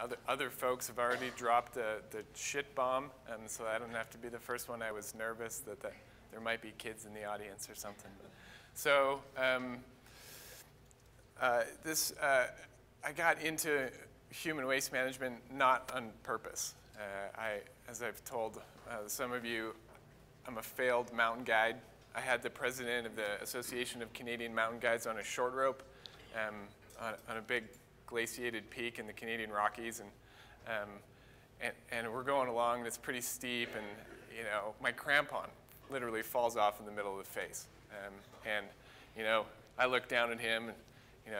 other, other folks have already dropped the, the shit bomb, and so I don't have to be the first one. I was nervous that the, there might be kids in the audience or something. So um, uh, this, uh, I got into human waste management not on purpose. Uh, I, as I've told uh, some of you, I'm a failed mountain guide. I had the president of the Association of Canadian Mountain Guides on a short rope um, on, on, a big glaciated peak in the Canadian Rockies, and, um, and, and we're going along, and it's pretty steep, and you know, my crampon literally falls off in the middle of the face. Um, and, you know, I look down at him, and, you know,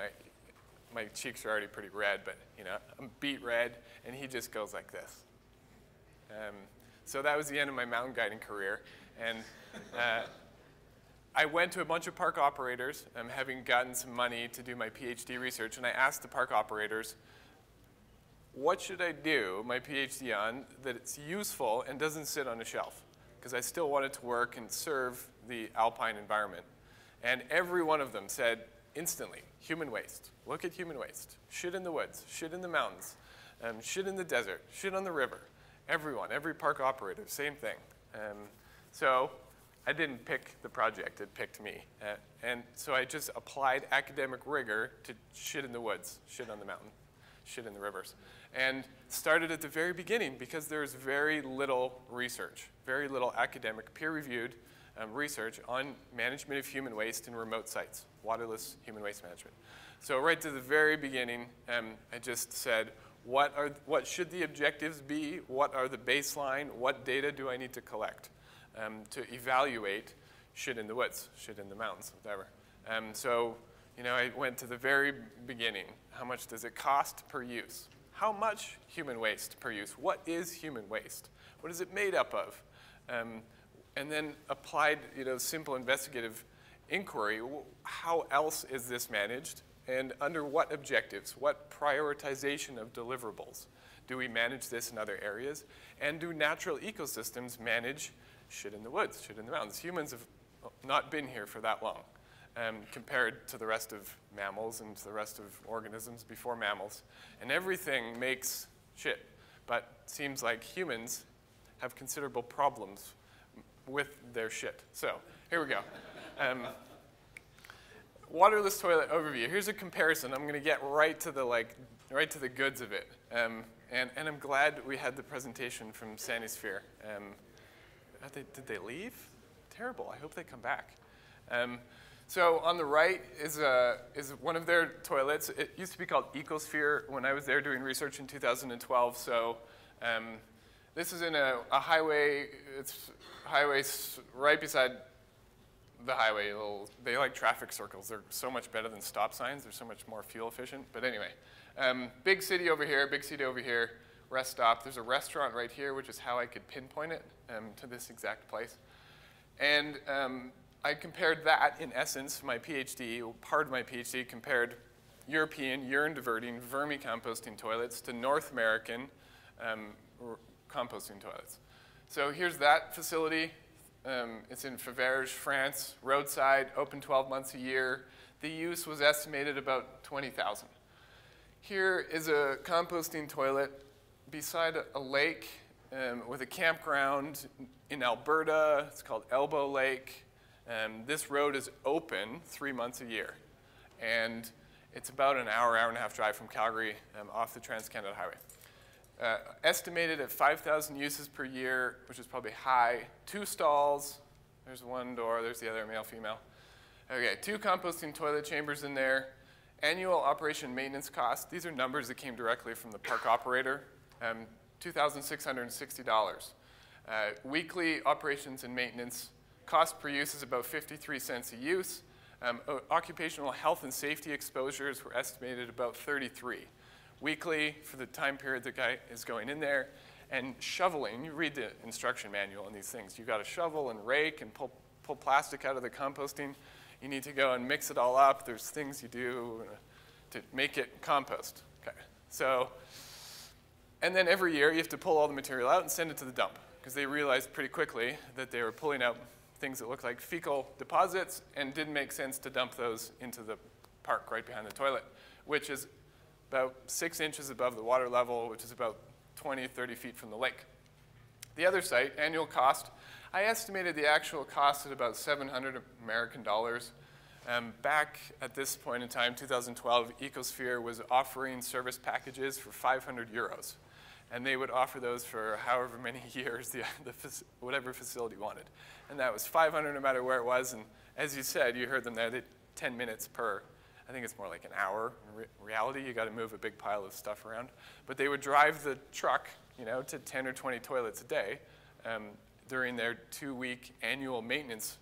my cheeks are already pretty red, but, you know, I'm beet red, and he just goes like this. Um, so that was the end of my mountain guiding career. And uh, I went to a bunch of park operators, um, having gotten some money to do my PhD research, and I asked the park operators, what should I do my PhD on that it's useful and doesn't sit on a shelf? Because I still wanted to work and serve the alpine environment. And every one of them said instantly, human waste. Look at human waste. Shit in the woods, shit in the mountains, um, shit in the desert, shit on the river. Everyone, every park operator, same thing. Um, so I didn't pick the project, it picked me. Uh, and so I just applied academic rigor to shit in the woods, shit on the mountain, shit in the rivers. And started at the very beginning because there's very little research, very little academic, peer-reviewed um, research on management of human waste in remote sites, waterless human waste management. So right to the very beginning, um, I just said, what, are, what should the objectives be? What are the baseline? What data do I need to collect um, to evaluate shit in the woods, shit in the mountains, whatever. Um, so, you know, I went to the very beginning. How much does it cost per use? How much human waste per use? What is human waste? What is it made up of? Um, and then applied, you know, simple investigative inquiry. How else is this managed? And under what objectives? What prioritization of deliverables? Do we manage this in other areas? And do natural ecosystems manage shit in the woods, shit in the mountains? Humans have not been here for that long um, compared to the rest of mammals and to the rest of organisms before mammals. And everything makes shit, but seems like humans have considerable problems with their shit. So here we go. Um, waterless toilet overview. Here's a comparison. I'm going to get right to the like, right to the goods of it. Um, and, and I'm glad we had the presentation from Sanisphere. Um, they, did they leave? Terrible. I hope they come back. Um, so on the right is, a, is one of their toilets. It used to be called Ecosphere when I was there doing research in 2012. So um, this is in a, a highway. It's highway right beside the highway. they like traffic circles. They're so much better than stop signs. They're so much more fuel efficient. But anyway, um, big city over here, big city over here, rest stop. There's a restaurant right here, which is how I could pinpoint it um, to this exact place. And um, I compared that, in essence, my PhD, part of my PhD, compared European urine diverting vermicomposting toilets to North American um, composting toilets. So here's that facility. Um, it's in Faverges, France, roadside, open 12 months a year. The use was estimated about 20,000. Here is a composting toilet beside a lake um, with a campground in Alberta. It's called Elbow Lake. Um, this road is open three months a year. And it's about an hour, hour and a half drive from Calgary um, off the Trans-Canada Highway. Uh, estimated at 5,000 uses per year, which is probably high. Two stalls. There's one door. There's the other male, female. Okay, two composting toilet chambers in there. Annual operation maintenance costs. These are numbers that came directly from the park operator. Um, $2,660. Uh, weekly operations and maintenance cost per use is about 53 cents a use. Um, occupational health and safety exposures were estimated about 33 weekly for the time period the guy is going in there. And shoveling, you read the instruction manual on these things. You've got to shovel and rake and pull, pull plastic out of the composting. You need to go and mix it all up. There's things you do to make it compost. Okay. So, and then every year you have to pull all the material out and send it to the dump because they realized pretty quickly that they were pulling out things that looked like fecal deposits and didn't make sense to dump those into the park right behind the toilet, which is about six inches above the water level, which is about 20, 30 feet from the lake. The other site, annual cost, I estimated the actual cost at about 700 American dollars. Um, back at this point in time, 2012, Ecosphere was offering service packages for 500 euros. And they would offer those for however many years the, the whatever facility wanted. And that was 500 no matter where it was. And as you said, you heard them there, they 10 minutes per I think it's more like an hour. In re reality, you got to move a big pile of stuff around. But they would drive the truck, you know, to 10 or 20 toilets a day um, during their two-week annual maintenance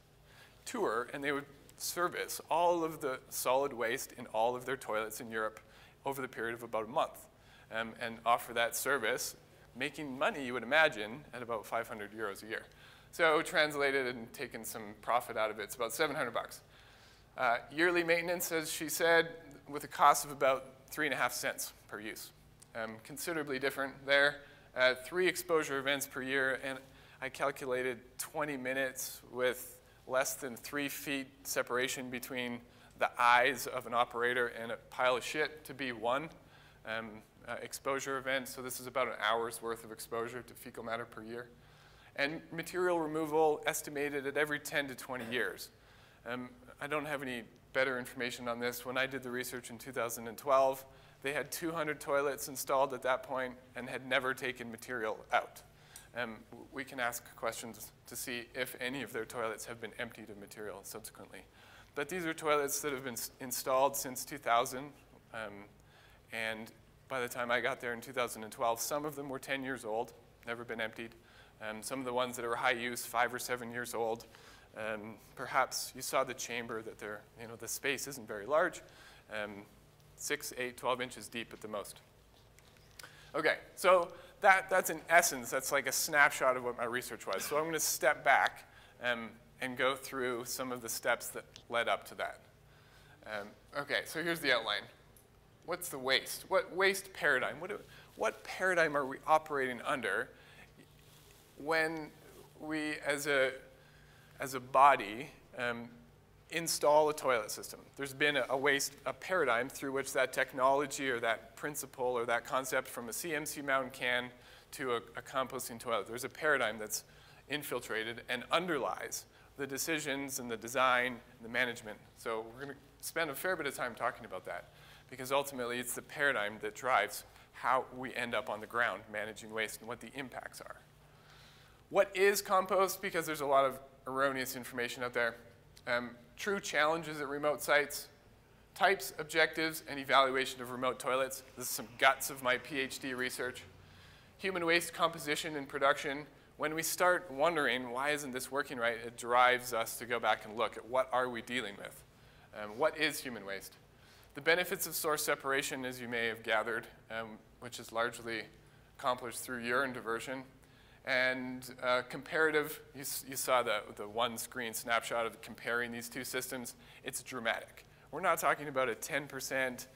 tour, and they would service all of the solid waste in all of their toilets in Europe over the period of about a month, um, and offer that service, making money, you would imagine, at about 500 euros a year. So translated and taken some profit out of it, it's about 700 bucks. Uh, yearly maintenance, as she said, with a cost of about three and a half cents per use. Um, considerably different there. Uh, three exposure events per year, and I calculated 20 minutes with less than three feet separation between the eyes of an operator and a pile of shit to be one um, uh, exposure event. So this is about an hour's worth of exposure to fecal matter per year. And material removal estimated at every 10 to 20 years. Um, I don't have any better information on this. When I did the research in 2012, they had 200 toilets installed at that point and had never taken material out. Um, we can ask questions to see if any of their toilets have been emptied of material subsequently. But these are toilets that have been installed since 2000. Um, and by the time I got there in 2012, some of them were 10 years old, never been emptied. Um, some of the ones that are high use, five or seven years old, um, perhaps you saw the chamber that there, you know, the space isn't very large, um, 6, 8, 12 inches deep at the most. Okay, so that, that's in essence, that's like a snapshot of what my research was. So I'm going to step back um, and go through some of the steps that led up to that. Um, okay, so here's the outline. What's the waste? What waste paradigm? What, what paradigm are we operating under when we, as a as a body, um, install a toilet system. There's been a, a, waste, a paradigm through which that technology or that principle or that concept from a CMC mountain can to a, a composting toilet. There's a paradigm that's infiltrated and underlies the decisions and the design and the management. So we're going to spend a fair bit of time talking about that because ultimately it's the paradigm that drives how we end up on the ground managing waste and what the impacts are. What is compost? Because there's a lot of erroneous information out there. Um, true challenges at remote sites, types, objectives, and evaluation of remote toilets. This is some guts of my PhD research. Human waste composition and production. When we start wondering, why isn't this working right, it drives us to go back and look at what are we dealing with? Um, what is human waste? The benefits of source separation, as you may have gathered, um, which is largely accomplished through urine diversion, and uh, comparative, you, you, saw the, the one screen snapshot of comparing these two systems. It's dramatic. We're not talking about a 10%,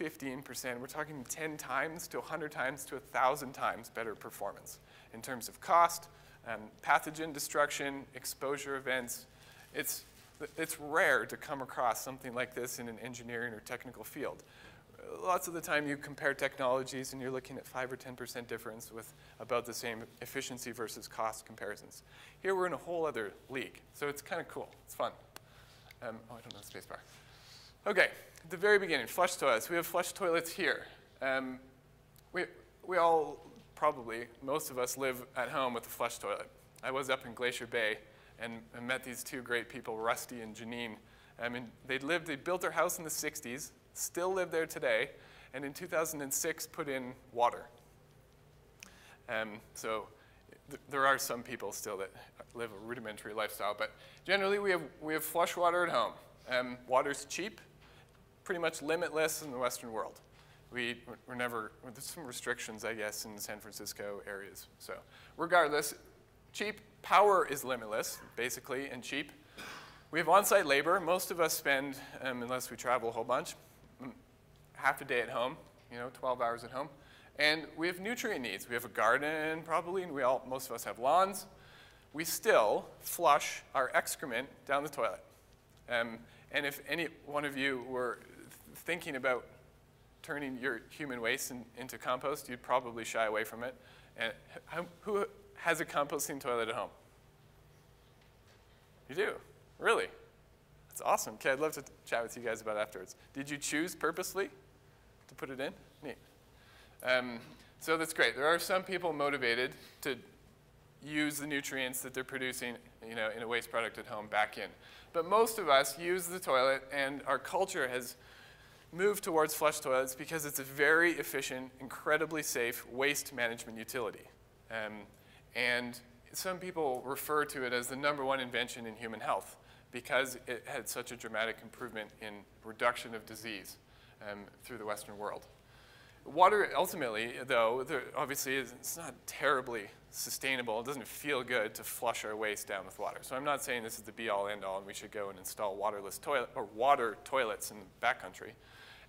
15%. We're talking 10 times to 100 times to 1,000 times better performance in terms of cost, um, pathogen destruction, exposure events. It's, it's rare to come across something like this in an engineering or technical field lots of the time you compare technologies and you're looking at 5 or 10% difference with about the same efficiency versus cost comparisons. Here we're in a whole other league, so it's kind of cool. It's fun. Um, oh, I don't know the spacebar. Okay, at the very beginning, flush toilets. We have flush toilets here. Um, we, we all, probably, most of us live at home with a flush toilet. I was up in Glacier Bay and, and met these two great people, Rusty and Janine. I mean, they lived, they built their house in the 60s, still live there today, and in 2006 put in water. Um, so th there are some people still that live a rudimentary lifestyle, but generally we have, we have flush water at home. Um, water's cheap, pretty much limitless in the Western world. We, we're never, there's some restrictions, I guess, in the San Francisco areas. So regardless, cheap, power is limitless, basically, and cheap. We have on-site labor. Most of us spend, um, unless we travel a whole bunch, half a day at home, you know, 12 hours at home. And we have nutrient needs. We have a garden, probably, and we all, most of us have lawns. We still flush our excrement down the toilet. Um, and if any one of you were thinking about turning your human waste in, into compost, you'd probably shy away from it. And who has a composting toilet at home? You do? Really? That's awesome. Okay, I'd love to chat with you guys about afterwards. Did you choose purposely to put it in? Neat. Um, so that's great. There are some people motivated to use the nutrients that they're producing you know, in a waste product at home back in. But most of us use the toilet, and our culture has moved towards flush toilets because it's a very efficient, incredibly safe waste management utility. Um, and some people refer to it as the number one invention in human health because it had such a dramatic improvement in reduction of disease um, through the Western world. Water, ultimately, though, obviously it's not terribly sustainable. It doesn't feel good to flush our waste down with water. So I'm not saying this is the be-all, end-all, and we should go and install waterless toilet or water toilets in the backcountry.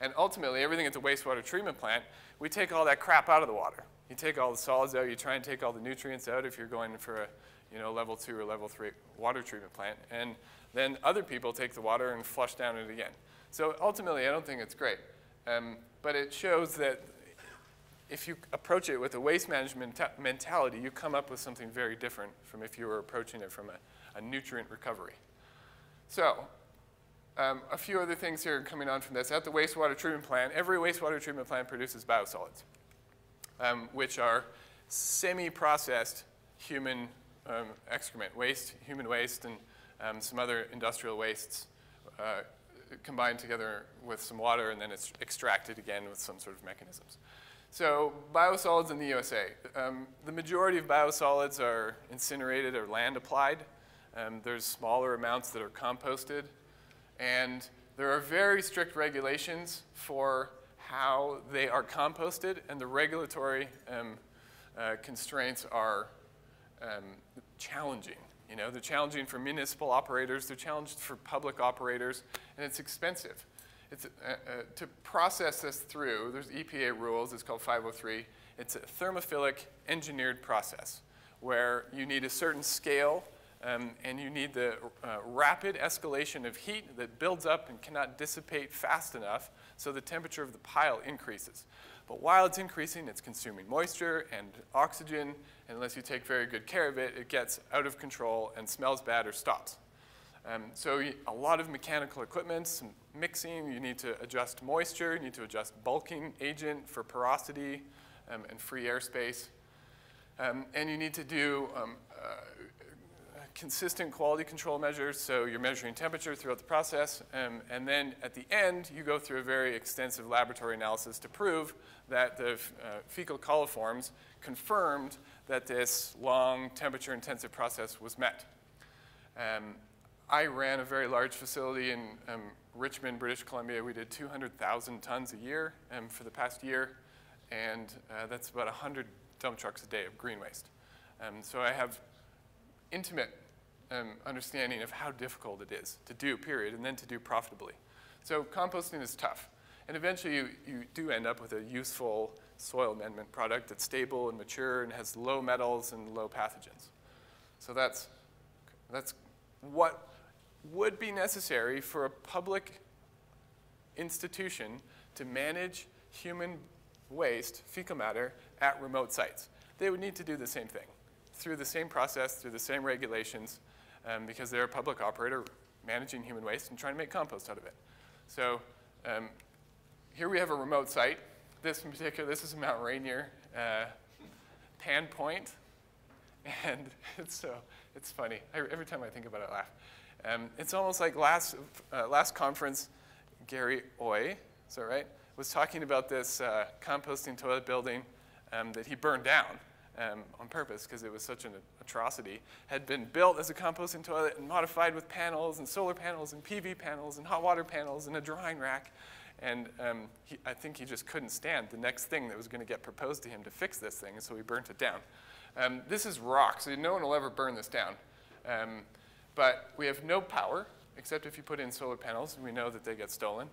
And ultimately, everything at the wastewater treatment plant, we take all that crap out of the water. You take all the solids out. You try and take all the nutrients out if you're going for a you know, level two or level three water treatment plant. And then other people take the water and flush down it again. So ultimately, I don't think it's great. Um, but it shows that if you approach it with a waste management mentality, you come up with something very different from if you were approaching it from a, a nutrient recovery. So um, a few other things here coming on from this. At the wastewater treatment plant, every wastewater treatment plant produces biosolids, um, which are semi-processed human um, excrement, waste, human waste, and um, some other industrial wastes uh, combined together with some water, and then it's extracted again with some sort of mechanisms. So biosolids in the USA. Um, the majority of biosolids are incinerated or land applied. Um, there's smaller amounts that are composted. And there are very strict regulations for how they are composted, and the regulatory um, uh, constraints are um, challenging. You know, they're challenging for municipal operators, they're challenged for public operators, and it's expensive it's, uh, uh, to process this through, there's EPA rules, it's called 503. It's a thermophilic engineered process where you need a certain scale um, and you need the uh, rapid escalation of heat that builds up and cannot dissipate fast enough so the temperature of the pile increases. But while it's increasing, it's consuming moisture and oxygen, and unless you take very good care of it, it gets out of control and smells bad or stops. Um, so a lot of mechanical equipment, some mixing, you need to adjust moisture, you need to adjust bulking agent for porosity um, and free airspace. Um, and you need to do um, uh, consistent quality control measures, so you're measuring temperature throughout the process, um, and then at the end, you go through a very extensive laboratory analysis to prove that the uh, fecal coliforms confirmed that this long temperature intensive process was met. Um, I ran a very large facility in um, Richmond, British Columbia. We did 200,000 tons a year um, for the past year, and uh, that's about 100 dump trucks a day of green waste. Um, so I have intimate um, understanding of how difficult it is to do, period, and then to do profitably. So composting is tough. And eventually you, you do end up with a useful soil amendment product that's stable and mature and has low metals and low pathogens. So that's, that's what would be necessary for a public institution to manage human waste, fecal matter, at remote sites. They would need to do the same thing through the same process, through the same regulations, um, because they're a public operator managing human waste and trying to make compost out of it. So um, here we have a remote site. This in particular, this is Mount Rainier, uh, Pan Point, and it's so it's funny. I, every time I think about it, I laugh. Um, it's almost like last, uh, last conference, Gary Oy, is that right, was talking about this uh, composting toilet building um, that he burned down um, on purpose because it was such an atrocity, had been built as a composting toilet and modified with panels and solar panels and PV panels and hot water panels and a drying rack. And um, he, I think he just couldn't stand the next thing that was going to get proposed to him to fix this thing, and so he burnt it down. Um, this is rock, so no one will ever burn this down. Um, but we have no power, except if you put in solar panels, we know that they get stolen.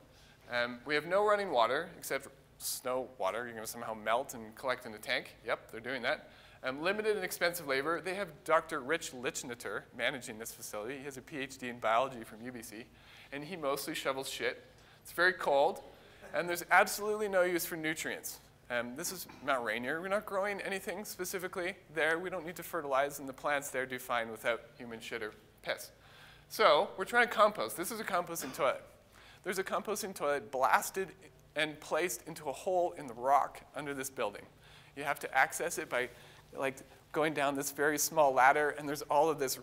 Um, we have no running water, except snow water. You're going to somehow melt and collect in a tank. Yep, they're doing that. Um, limited and expensive labor. They have Dr. Rich Lichneter managing this facility. He has a PhD in biology from UBC, and he mostly shovels shit. It's very cold, And there's absolutely no use for nutrients. Um, this is Mount Rainier. We're not growing anything specifically there. We don't need to fertilize, and the plants there do fine without human shit or piss. So we're trying to compost. This is a composting toilet. There's a composting toilet blasted and placed into a hole in the rock under this building. You have to access it by like going down this very small ladder, and there's all of this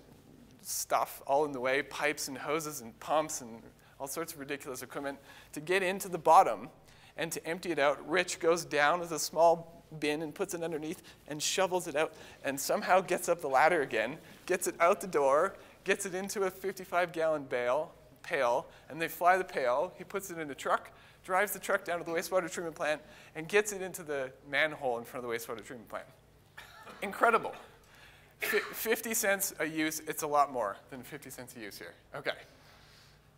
stuff all in the way, pipes and hoses and pumps and all sorts of ridiculous equipment to get into the bottom and to empty it out. Rich goes down with a small bin and puts it underneath and shovels it out and somehow gets up the ladder again, gets it out the door, gets it into a 55 gallon bale, pail, and they fly the pail. He puts it in a truck, drives the truck down to the wastewater treatment plant, and gets it into the manhole in front of the wastewater treatment plant. Incredible. F 50 cents a use, it's a lot more than 50 cents a use here. Okay.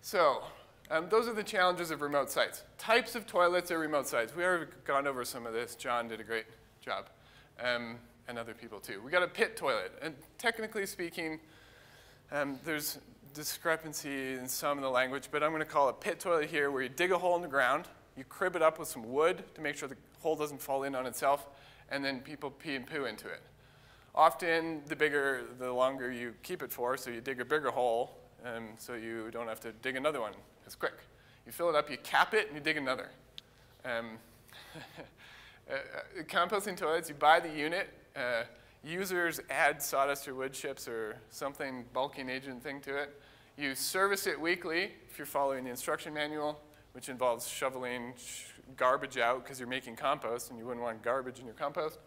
So, um, those are the challenges of remote sites. Types of toilets at remote sites. We already gone over some of this. John did a great job, um, and other people too. We got a pit toilet, and technically speaking, um, there's discrepancy in some of the language, but I'm going to call it pit toilet here, where you dig a hole in the ground, you crib it up with some wood to make sure the hole doesn't fall in on itself, and then people pee and poo into it. Often, the bigger, the longer you keep it for, so you dig a bigger hole, um, so you don't have to dig another one as quick. You fill it up, you cap it, and you dig another. Um, uh, uh, composting toilets, you buy the unit. Uh, users add sawdust or wood chips or something bulking agent thing to it. You service it weekly if you're following the instruction manual, which involves shoveling garbage out because you're making compost and you wouldn't want garbage in your compost.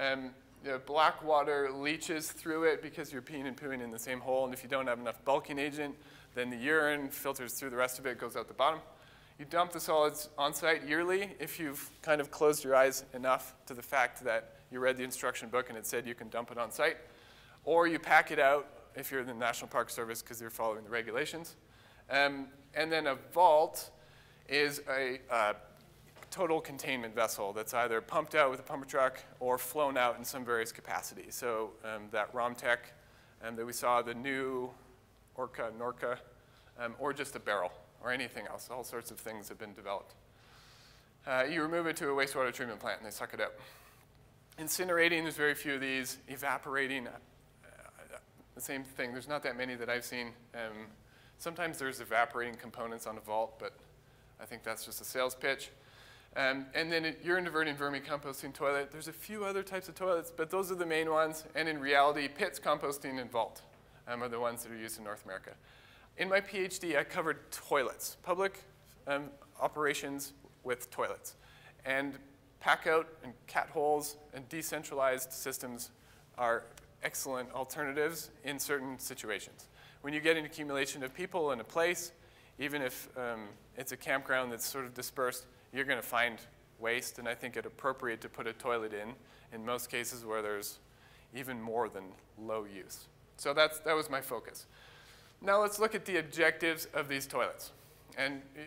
Um, the black water leaches through it because you're peeing and pooing in the same hole, and if you don't have enough bulking agent, then the urine filters through the rest of it, goes out the bottom. You dump the solids on site yearly if you've kind of closed your eyes enough to the fact that you read the instruction book and it said you can dump it on site. Or you pack it out if you're in the National Park Service because you're following the regulations. Um, and then a vault is a uh, total containment vessel that's either pumped out with a pumper truck or flown out in some various capacity. So um, that Romtec um, that we saw, the new Orca, Norca, um, or just a barrel or anything else. All sorts of things have been developed. Uh, you remove it to a wastewater treatment plant and they suck it up. Incinerating, there's very few of these. Evaporating, uh, the same thing. There's not that many that I've seen. Um, sometimes there's evaporating components on a vault, but I think that's just a sales pitch. Um, and then urine diverting vermicomposting toilet. There's a few other types of toilets, but those are the main ones. And in reality, pits, composting, and vault um, are the ones that are used in North America. In my PhD, I covered toilets, public um, operations with toilets. And pack out and cat holes and decentralized systems are excellent alternatives in certain situations. When you get an accumulation of people in a place, even if um, it's a campground that's sort of dispersed, you're going to find waste, and I think it appropriate to put a toilet in in most cases where there's even more than low use. So that's, that was my focus. Now let's look at the objectives of these toilets. And eh,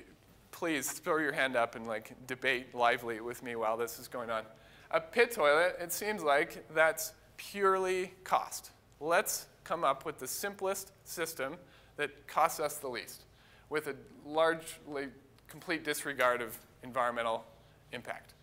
please throw your hand up and like debate lively with me while this is going on. A pit toilet, it seems like that's purely cost. Let's come up with the simplest system that costs us the least with a largely complete disregard of environmental impact.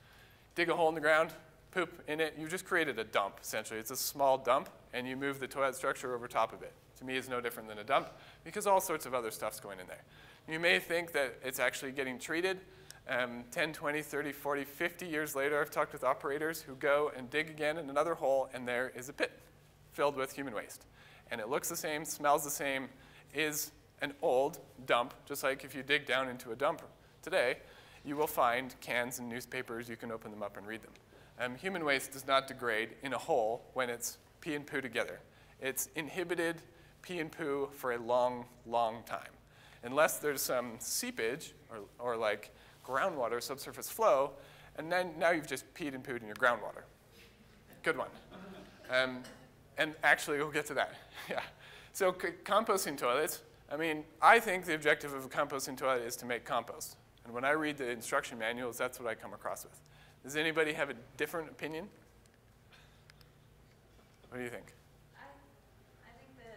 Dig a hole in the ground, poop in it, You've just created a dump, essentially. It's a small dump, and you move the toilet structure over top of it. To me, is no different than a dump, because all sorts of other stuff's going in there. You may think that it's actually getting treated. Um, 10, 20, 30, 40, 50 years later, I've talked with operators who go and dig again in another hole, and there is a pit filled with human waste. And it looks the same, smells the same, is an old dump, just like if you dig down into a dump today, you will find cans and newspapers. You can open them up and read them. Um, human waste does not degrade in a hole when it's pee and poo together. It's inhibited pee and poo for a long, long time. Unless there's some seepage or, or like groundwater, subsurface flow, and then now you've just peed and pooed in your groundwater. Good one. Um, and actually, we'll get to that. yeah. So composting toilets, I mean, I think the objective of a composting toilet is to make compost. And when I read the instruction manuals, that's what I come across with. Does anybody have a different opinion? What do you think? I, I think the,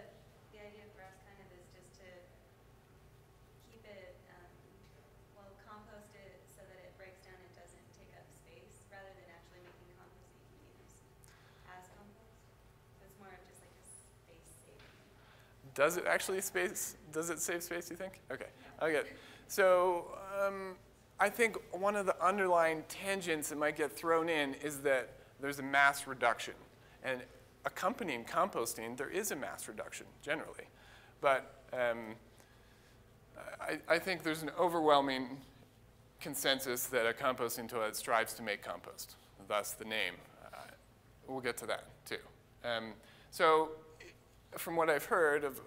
the idea for us kind of is just to keep it, um, well, compost it so that it does it actually space? Does it save space? You think? Okay. Okay. So um, I think one of the underlying tangents that might get thrown in is that there's a mass reduction, and accompanying composting, there is a mass reduction generally, but um, I, I think there's an overwhelming consensus that a composting toilet strives to make compost, thus the name. Uh, we'll get to that too. Um, so from what I've heard of uh,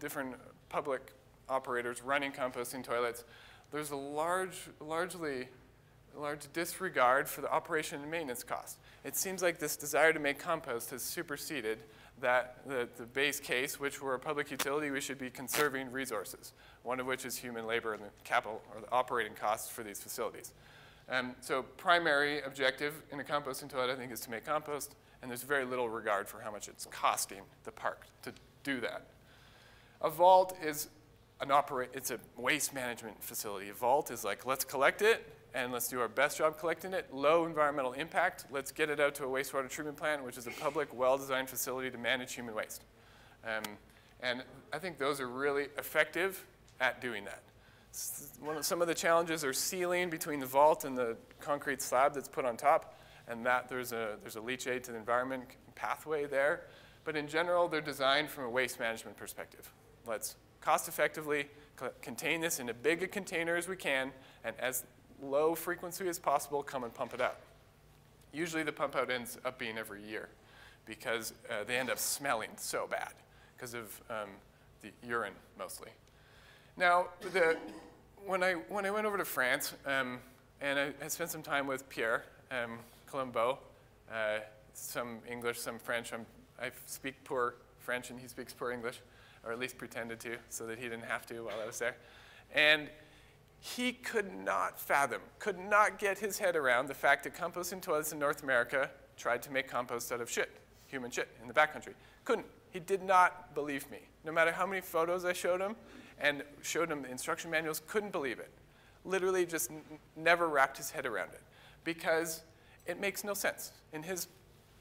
different public operators running composting toilets, there's a large, largely large disregard for the operation and maintenance cost. It seems like this desire to make compost has superseded that the, the base case, which we're a public utility, we should be conserving resources, one of which is human labor and the capital or the operating costs for these facilities. Um, so primary objective in a composting toilet, I think, is to make compost, and there's very little regard for how much it's costing the park to do that. A vault is an operate, it's a waste management facility. A vault is like, let's collect it, and let's do our best job collecting it. Low environmental impact, let's get it out to a wastewater treatment plant, which is a public, well-designed facility to manage human waste. Um, and I think those are really effective at doing that. Some of the challenges are sealing between the vault and the concrete slab that's put on top, and that there's a, there's a leachate to the environment pathway there. But in general, they're designed from a waste management perspective. Let's cost effectively contain this in as big a container as we can, and as low frequency as possible, come and pump it out. Usually the pump out ends up being every year because uh, they end up smelling so bad because of um, the urine mostly. Now, the, when, I, when I went over to France um, and I, I, spent some time with Pierre um, Uh, some English, some French. I'm, I speak poor French and he speaks poor English, or at least pretended to so that he didn't have to while I was there. And he could not fathom, could not get his head around the fact that composting toilets in North America tried to make compost out of shit, human shit, in the backcountry. Couldn't. He did not believe me. No matter how many photos I showed him and showed him the instruction manuals, couldn't believe it. Literally just never wrapped his head around it because it makes no sense. In his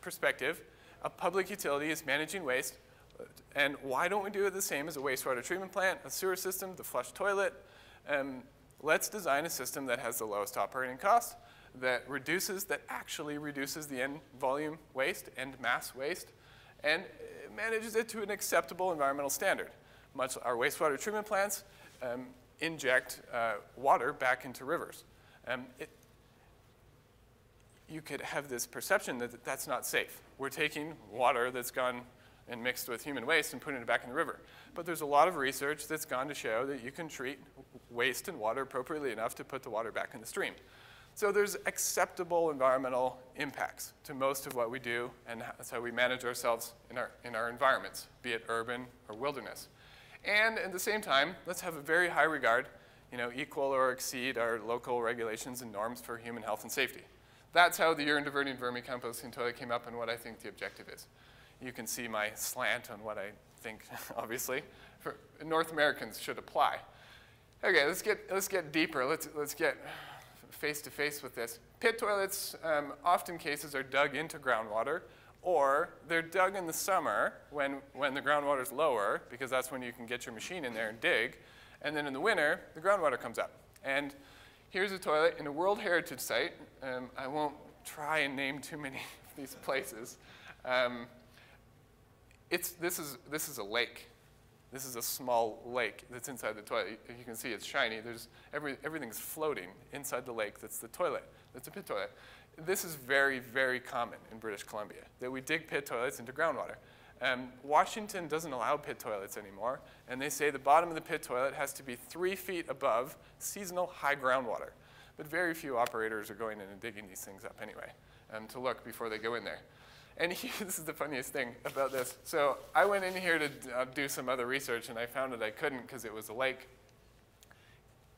perspective, a public utility is managing waste, and why don't we do it the same as a wastewater treatment plant, a sewer system, the flush toilet? Um, let's design a system that has the lowest operating cost, that reduces, that actually reduces the end volume waste and mass waste, and manages it to an acceptable environmental standard. Much our wastewater treatment plants um, inject uh, water back into rivers. Um, it, you could have this perception that that's not safe. We're taking water that's gone and mixed with human waste and putting it back in the river. But there's a lot of research that's gone to show that you can treat waste and water appropriately enough to put the water back in the stream. So there's acceptable environmental impacts to most of what we do, and that's how we manage ourselves in our, in our environments, be it urban or wilderness. And at the same time, let's have a very high regard, you know, equal or exceed our local regulations and norms for human health and safety. That's how the urine diverting vermicomposting toilet came up and what I think the objective is. You can see my slant on what I think, obviously, for North Americans should apply. Okay, let's get, let's get deeper. Let's, let's get face to face with this. Pit toilets, um, often cases, are dug into groundwater, or they're dug in the summer when, when the groundwater is lower, because that's when you can get your machine in there and dig. And then in the winter, the groundwater comes up. And here's a toilet in a World Heritage Site. Um, I won't try and name too many of these places. Um, it's, this, is, this is a lake. This is a small lake that's inside the toilet. You can see it's shiny. There's every, everything's floating inside the lake that's the toilet. That's a pit toilet. This is very, very common in British Columbia, that we dig pit toilets into groundwater. Um, Washington doesn't allow pit toilets anymore, and they say the bottom of the pit toilet has to be three feet above seasonal high groundwater. But very few operators are going in and digging these things up anyway um, to look before they go in there. And he, this is the funniest thing about this. So I went in here to uh, do some other research, and I found that I couldn't because it was a lake.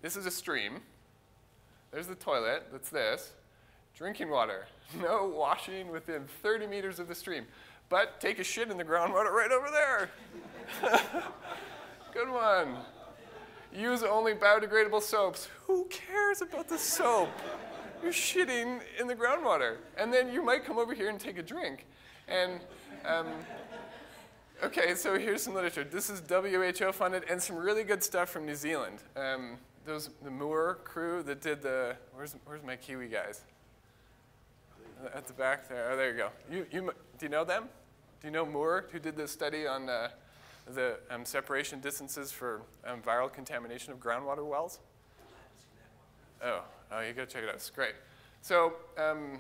This is a stream. There's the toilet, that's this. Drinking water. No washing within 30 meters of the stream. But take a shit in the groundwater right over there. Good one. Use only biodegradable soaps. Who cares about the soap? you're shitting in the groundwater. And then you might come over here and take a drink. And um, Okay, so here's some literature. This is WHO funded and some really good stuff from New Zealand. Um, those the Moore crew that did the where's where's my Kiwi guys? At the back there. Oh, there you go. You you do you know them? Do you know Moore who did this study on uh, the um, separation distances for um, viral contamination of groundwater wells? Oh, oh, you gotta check it out. It's great. So. Um,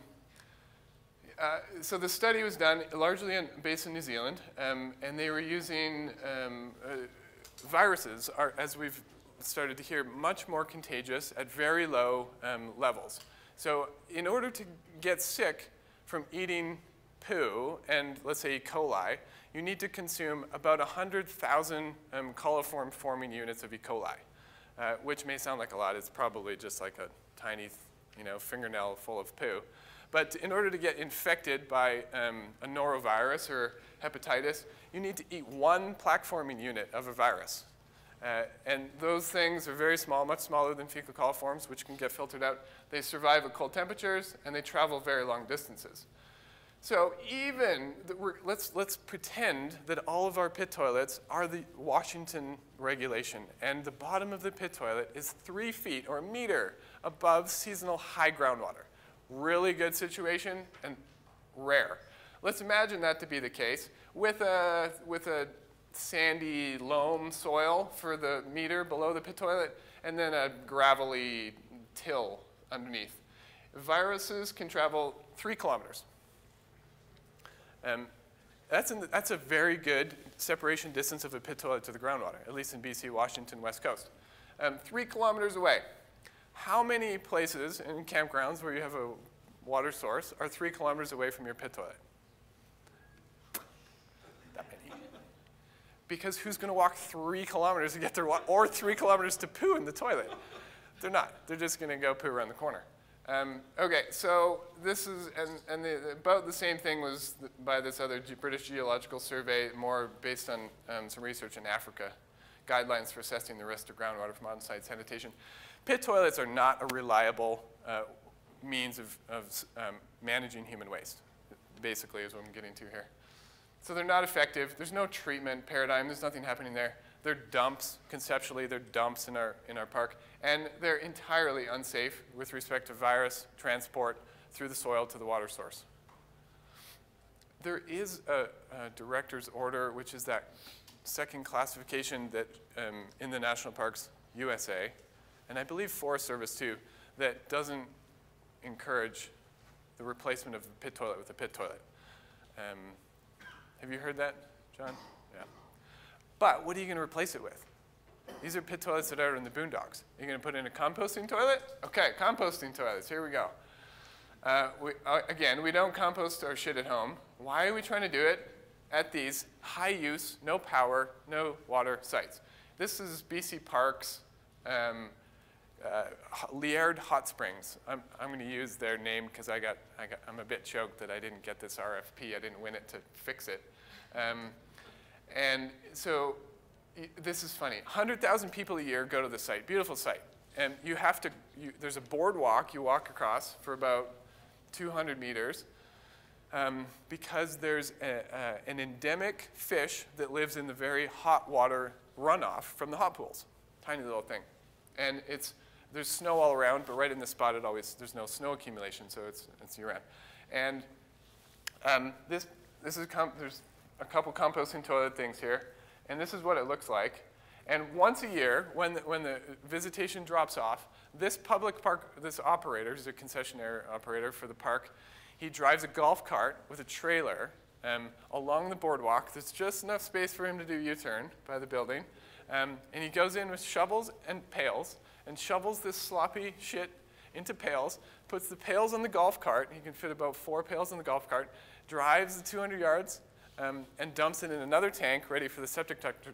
uh, so the study was done largely in, based in New Zealand, um, and they were using um, uh, viruses, are, as we've started to hear, much more contagious at very low um, levels. So in order to get sick from eating poo and, let's say, E. coli, you need to consume about 100,000 um, coliform forming units of E. coli, uh, which may sound like a lot. It's probably just like a tiny, you know, fingernail full of poo. But in order to get infected by um, a norovirus or hepatitis, you need to eat one plaque-forming unit of a virus. Uh, and those things are very small, much smaller than fecal coliforms, which can get filtered out. They survive at cold temperatures, and they travel very long distances. So even, let's, let's pretend that all of our pit toilets are the Washington regulation, and the bottom of the pit toilet is three feet or a meter above seasonal high groundwater really good situation and rare. Let's imagine that to be the case with a, with a sandy loam soil for the meter below the pit toilet and then a gravelly till underneath. Viruses can travel three kilometers. Um, that's, the, that's a very good separation distance of a pit toilet to the groundwater, at least in BC, Washington, West Coast. Um, three kilometers away. How many places in campgrounds where you have a water source are three kilometers away from your pit toilet? That many. Because who's going to walk three kilometers to get their or three kilometers to poo in the toilet? They're not. They're just going to go poo around the corner. Um, okay, so this is, and, and the, about the same thing was by this other G British Geological Survey, more based on um, some research in Africa, guidelines for assessing the risk of groundwater from on-site sanitation. Pit toilets are not a reliable uh, means of, of um, managing human waste, basically is what I'm getting to here. So they're not effective. There's no treatment paradigm. There's nothing happening there. They're dumps, conceptually, they're dumps in our, in our park. And they're entirely unsafe with respect to virus transport through the soil to the water source. There is a, a director's order, which is that second classification that um, in the national parks USA, and I believe Forest Service too, that doesn't encourage the replacement of the pit toilet with a pit toilet. Um, have you heard that, John? Yeah. But what are you going to replace it with? These are pit toilets that are in the boondocks. You're going to put in a composting toilet? Okay, composting toilets. Here we go. Uh, we, uh, again, we don't compost our shit at home. Why are we trying to do it at these high use, no power, no water sites? This is BC Parks. Um, uh, Liard Hot Springs. I'm, I'm going to use their name because I got, I I'm a bit choked that I didn't get this RFP. I didn't win it to fix it. Um, and so this is funny. 100,000 people a year go to the site. Beautiful site. And you have to, you, there's a boardwalk you walk across for about 200 meters um, because there's a, an endemic fish that lives in the very hot water runoff from the hot pools. Tiny little thing. And it's there's snow all around, but right in this spot, it always, there's no snow accumulation, so it's, it's year round. And um, this, this is, there's a couple composting toilet things here, and this is what it looks like. And once a year, when the, when the visitation drops off, this public park, this operator, who's a concessionaire operator for the park, he drives a golf cart with a trailer um, along the boardwalk. There's just enough space for him to do U-turn by the building. Um, and he goes in with shovels and pails, and shovels this sloppy shit into pails, puts the pails on the golf cart, he can fit about four pails on the golf cart, drives the 200 yards, um, and dumps it in another tank ready for the septic truck, to,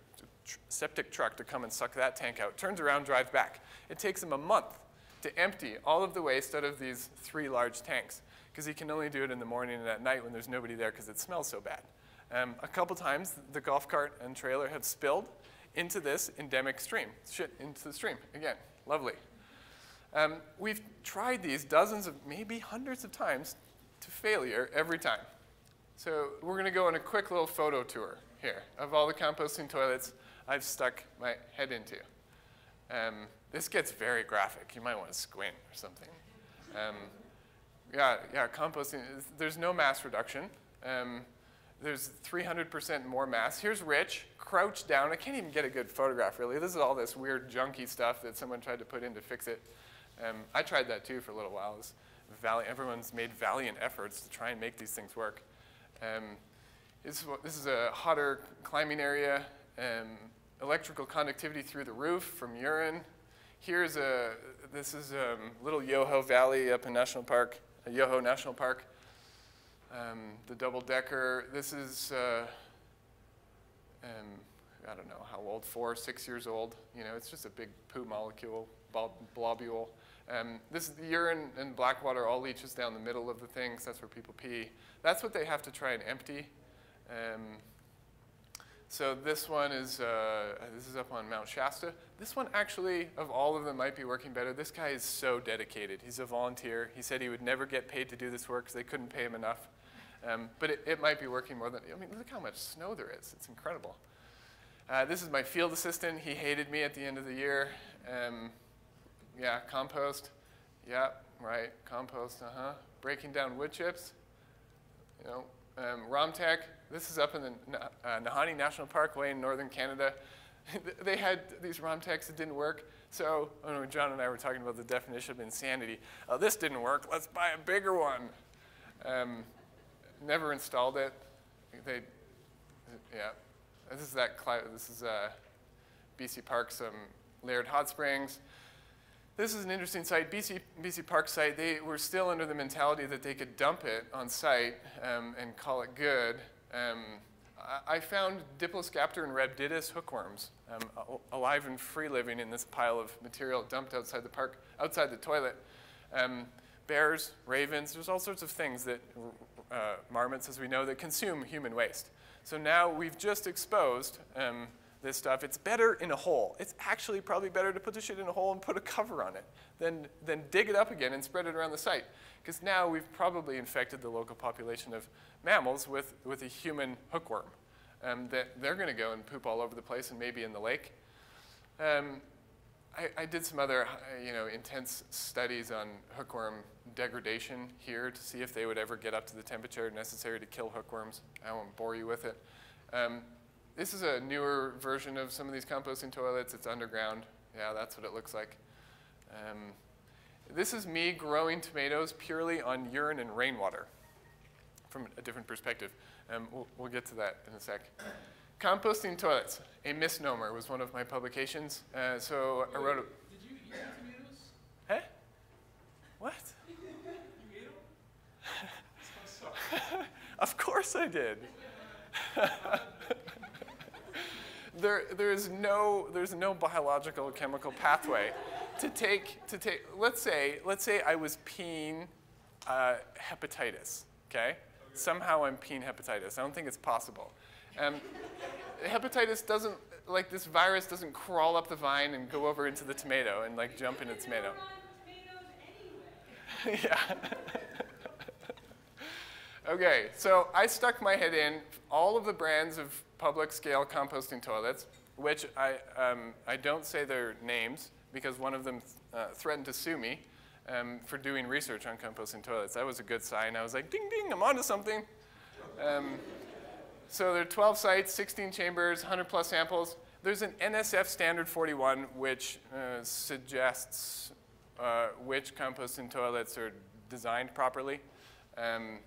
septic truck to come and suck that tank out. Turns around, drives back. It takes him a month to empty all of the waste out of these three large tanks because he can only do it in the morning and at night when there's nobody there because it smells so bad. Um, a couple times, the golf cart and trailer have spilled into this endemic stream, shit into the stream again. Lovely. Um, we've tried these dozens of, maybe hundreds of times to failure every time. So we're going to go on a quick little photo tour here of all the composting toilets I've stuck my head into. Um, this gets very graphic. You might want to squint or something. Um, yeah, yeah, composting, there's no mass reduction. Um, there's 300% more mass. Here's Rich, crouched down. I can't even get a good photograph, really. This is all this weird junky stuff that someone tried to put in to fix it. Um, I tried that too for a little while. everyone's made valiant efforts to try and make these things work. Um, this, is this, is a hotter climbing area, um, electrical conductivity through the roof from urine. Here's a, this is a um, little Yoho Valley up in National Park, Yoho National Park. Um, the double decker, this is, uh, um, I don't know how old, four, six years old. You know, it's just a big poo molecule, blobule. Um, this the urine and black water all leaches down the middle of the thing, so that's where people pee. That's what they have to try and empty. Um, so this one is, uh, this is up on Mount Shasta. This one actually, of all of them, might be working better. This guy is so dedicated. He's a volunteer. He said he would never get paid to do this work because they couldn't pay him enough. Um, but it, it, might be working more than, I mean, look how much snow there is. It's incredible. Uh, this is my field assistant. He hated me at the end of the year. Um, yeah, compost. Yeah, right, compost, uh-huh. Breaking down wood chips. You know, um, Romtec, this is up in the uh, Nahanni National Parkway in northern Canada. they had these Romtecs that didn't work. So oh John and I were talking about the definition of insanity. Oh, this didn't work. Let's buy a bigger one. Um, never installed it. They, yeah. This is that. This is uh, BC Park, some Liard Hot Springs. This is an interesting site, BC, BC Park site. They were still under the mentality that they could dump it on site um, and call it good. Um, I, I found Diploscapter and Rhabditis hookworms um, alive and free living in this pile of material dumped outside the park, outside the toilet. Um, bears, ravens, there's all sorts of things that uh, marmots, as we know, that consume human waste. So now we've just exposed um, this stuff. It's better in a hole. It's actually probably better to put the shit in a hole and put a cover on it than, than dig it up again and spread it around the site. Because now we've probably infected the local population of mammals with, with a human hookworm. Um, that they're going to go and poop all over the place and maybe in the lake. Um, I, I, did some other, uh, you know, intense studies on hookworm degradation here to see if they would ever get up to the temperature necessary to kill hookworms. I won't bore you with it. Um, this is a newer version of some of these composting toilets. It's underground. Yeah, that's what it looks like. Um, this is me growing tomatoes purely on urine and rainwater from a different perspective. Um, we'll, we'll get to that in a sec. Composting toilets, a misnomer, was one of my publications. Uh, so I wrote a. Did you eat tomatoes? Huh? What? you ate them? of course I did. there, there is no, there's no biological chemical pathway to take, to take, let's say, let's say I was peeing uh, hepatitis, okay? okay? Somehow I'm peeing hepatitis. I don't think it's possible. Um, hepatitis doesn't, like this virus doesn't crawl up the vine and go over into the tomato and like jump in the tomato. yeah. okay, so I stuck my head in all of the brands of public scale composting toilets, which I, um, I don't say their names because one of them uh, threatened to sue me um, for doing research on composting toilets. That was a good sign. I was like, ding, ding, I'm onto something. Um, so there are 12 sites, 16 chambers, 100 plus samples. There's an NSF standard 41 which uh, suggests uh, which composting toilets are designed properly. Um,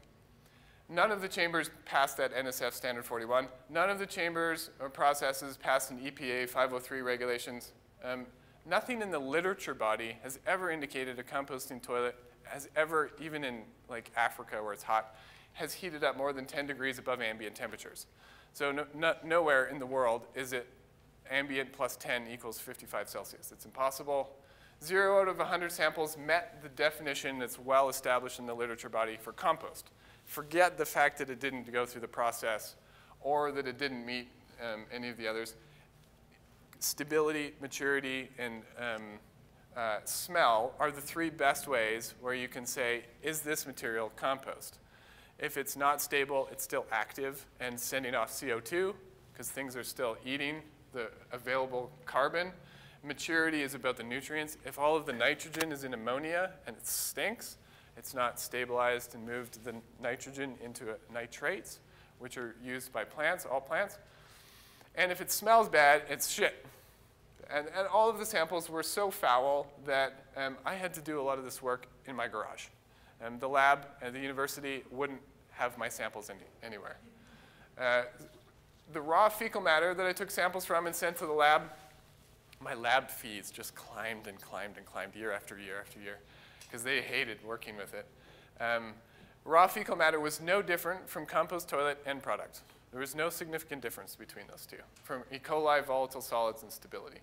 none of the chambers passed that NSF standard 41. None of the chambers or processes passed an EPA 503 regulations. Um, nothing in the literature body has ever indicated a composting toilet has ever, even in like Africa where it's hot, has heated up more than 10 degrees above ambient temperatures. So no, no, nowhere in the world is it ambient plus 10 equals 55 Celsius. It's impossible. Zero out of 100 samples met the definition that's well established in the literature body for compost. Forget the fact that it didn't go through the process or that it didn't meet um, any of the others. Stability, maturity, and um, uh, smell are the three best ways where you can say, is this material compost? If it's not stable, it's still active and sending off CO2 because things are still eating the available carbon. Maturity is about the nutrients. If all of the nitrogen is in ammonia and it stinks, it's not stabilized and moved the nitrogen into nitrates, which are used by plants, all plants. And if it smells bad, it's shit. And, and all of the samples were so foul that um, I had to do a lot of this work in my garage. And the lab at the university wouldn't have my samples any, anywhere. Uh, the raw fecal matter that I took samples from and sent to the lab, my lab fees just climbed and climbed and climbed year after year after year because they hated working with it. Um, raw fecal matter was no different from compost toilet end product. There was no significant difference between those two, from E. coli, volatile solids, and stability.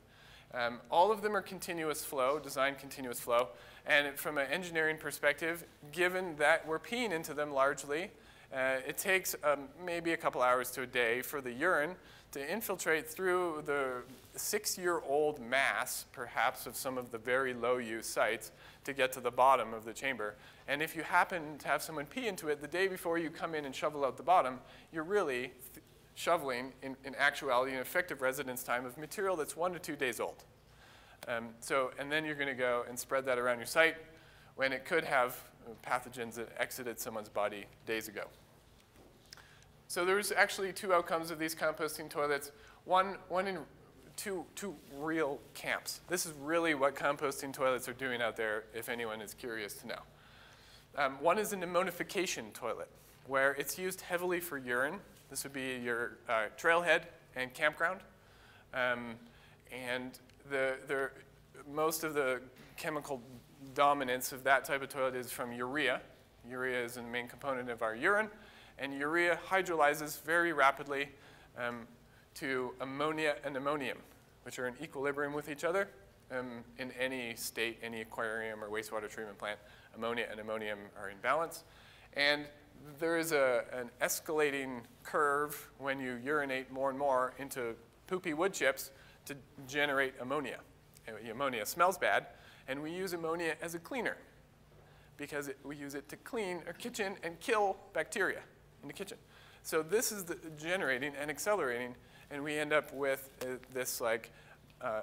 Um, all of them are continuous flow, designed continuous flow. And from an engineering perspective, given that we're peeing into them largely, uh, it takes um, maybe a couple hours to a day for the urine to infiltrate through the six-year-old mass, perhaps, of some of the very low-use sites to get to the bottom of the chamber. And if you happen to have someone pee into it the day before you come in and shovel out the bottom, you're really shoveling, in, in, actuality, an effective residence time of material that's one to two days old. Um, so, and then you're going to go and spread that around your site when it could have pathogens that exited someone's body days ago. So there's actually two outcomes of these composting toilets. One, one in two, two real camps. This is really what composting toilets are doing out there, if anyone is curious to know. Um, one is an ammonification toilet, where it's used heavily for urine. This would be your uh, trailhead and campground. Um, and the, the, most of the chemical dominance of that type of toilet is from urea. Urea is the main component of our urine and urea hydrolyzes very rapidly um, to ammonia and ammonium, which are in equilibrium with each other. Um, in any state, any aquarium or wastewater treatment plant, ammonia and ammonium are in balance. And there is a, an escalating curve when you urinate more and more into poopy wood chips to generate ammonia. And ammonia smells bad, and we use ammonia as a cleaner because it, we use it to clean our kitchen and kill bacteria in the kitchen. So this is the, generating and accelerating, and we end up with uh, this like uh,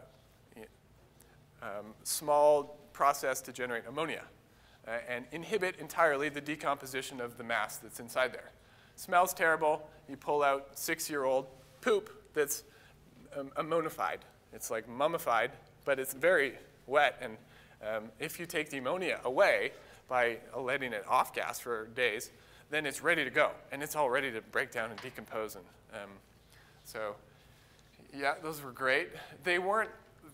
um, small process to generate ammonia uh, and inhibit entirely the decomposition of the mass that's inside there. Smells terrible. You pull out six-year-old poop that's um, ammonified. It's like mummified, but it's very wet. And um, if you take the ammonia away by letting it off gas for days, then it's ready to go, and it's all ready to break down and decompose. And um, so, yeah, those were great. They weren't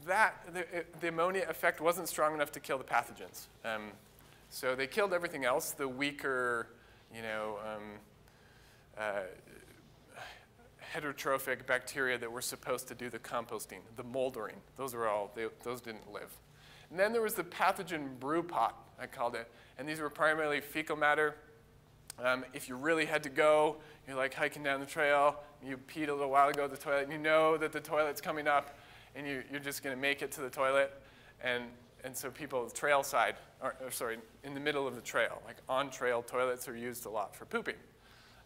that, the, the, ammonia effect wasn't strong enough to kill the pathogens. Um, so they killed everything else, the weaker, you know, um, uh, heterotrophic bacteria that were supposed to do the composting, the moldering. Those were all, they, those didn't live. And then there was the pathogen brew pot, I called it. And these were primarily fecal matter, um, if you really had to go, you're like hiking down the trail, you peed a little while ago at the toilet, and you know that the toilet's coming up, and you, are just going to make it to the toilet. And, and so people trail side, or, or, sorry, in the middle of the trail, like on trail toilets are used a lot for pooping.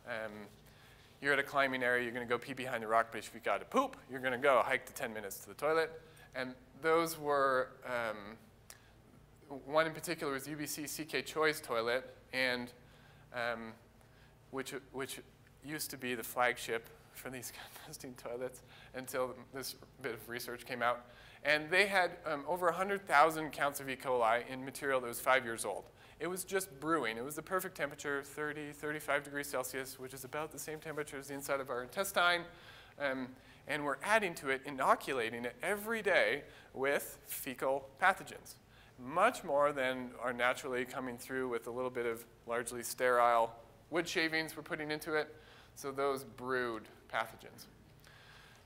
Um, you're at a climbing area, you're going to go pee behind the rock, but if you got to poop, you're going to go hike to 10 minutes to the toilet. And those were, um, one in particular was UBC CK Choi's toilet, and um, which, which used to be the flagship for these composting toilets until this bit of research came out. And they had um, over 100,000 counts of E. coli in material that was five years old. It was just brewing. It was the perfect temperature, 30, 35 degrees Celsius, which is about the same temperature as the inside of our intestine. Um, and we're adding to it, inoculating it every day with fecal pathogens much more than are naturally coming through with a little bit of largely sterile wood shavings we're putting into it. So those brood pathogens.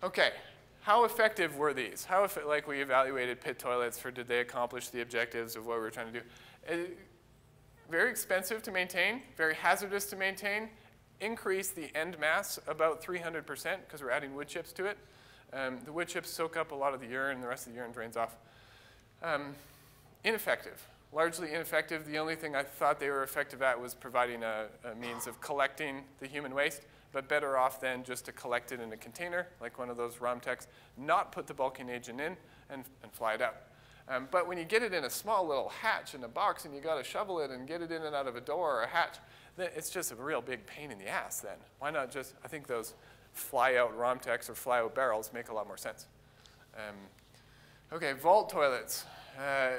Okay, how effective were these? How, if, like we evaluated pit toilets for did they accomplish the objectives of what we were trying to do? Uh, very expensive to maintain, very hazardous to maintain, increase the end mass about 300% because we're adding wood chips to it. Um, the wood chips soak up a lot of the urine, the rest of the urine drains off. Um, ineffective. largely ineffective. The only thing I thought they were effective at was providing a, a means of collecting the human waste, but better off than just to collect it in a container, like one of those ROMTECs, not put the bulking agent in, and, and fly it out. Um, but when you get it in a small little hatch in a box and you got to shovel it and get it in and out of a door or a hatch, then it's just a real big pain in the ass then. Why not just, I think those fly out Romtecs or fly out barrels make a lot more sense. Um, okay, vault toilets. Uh,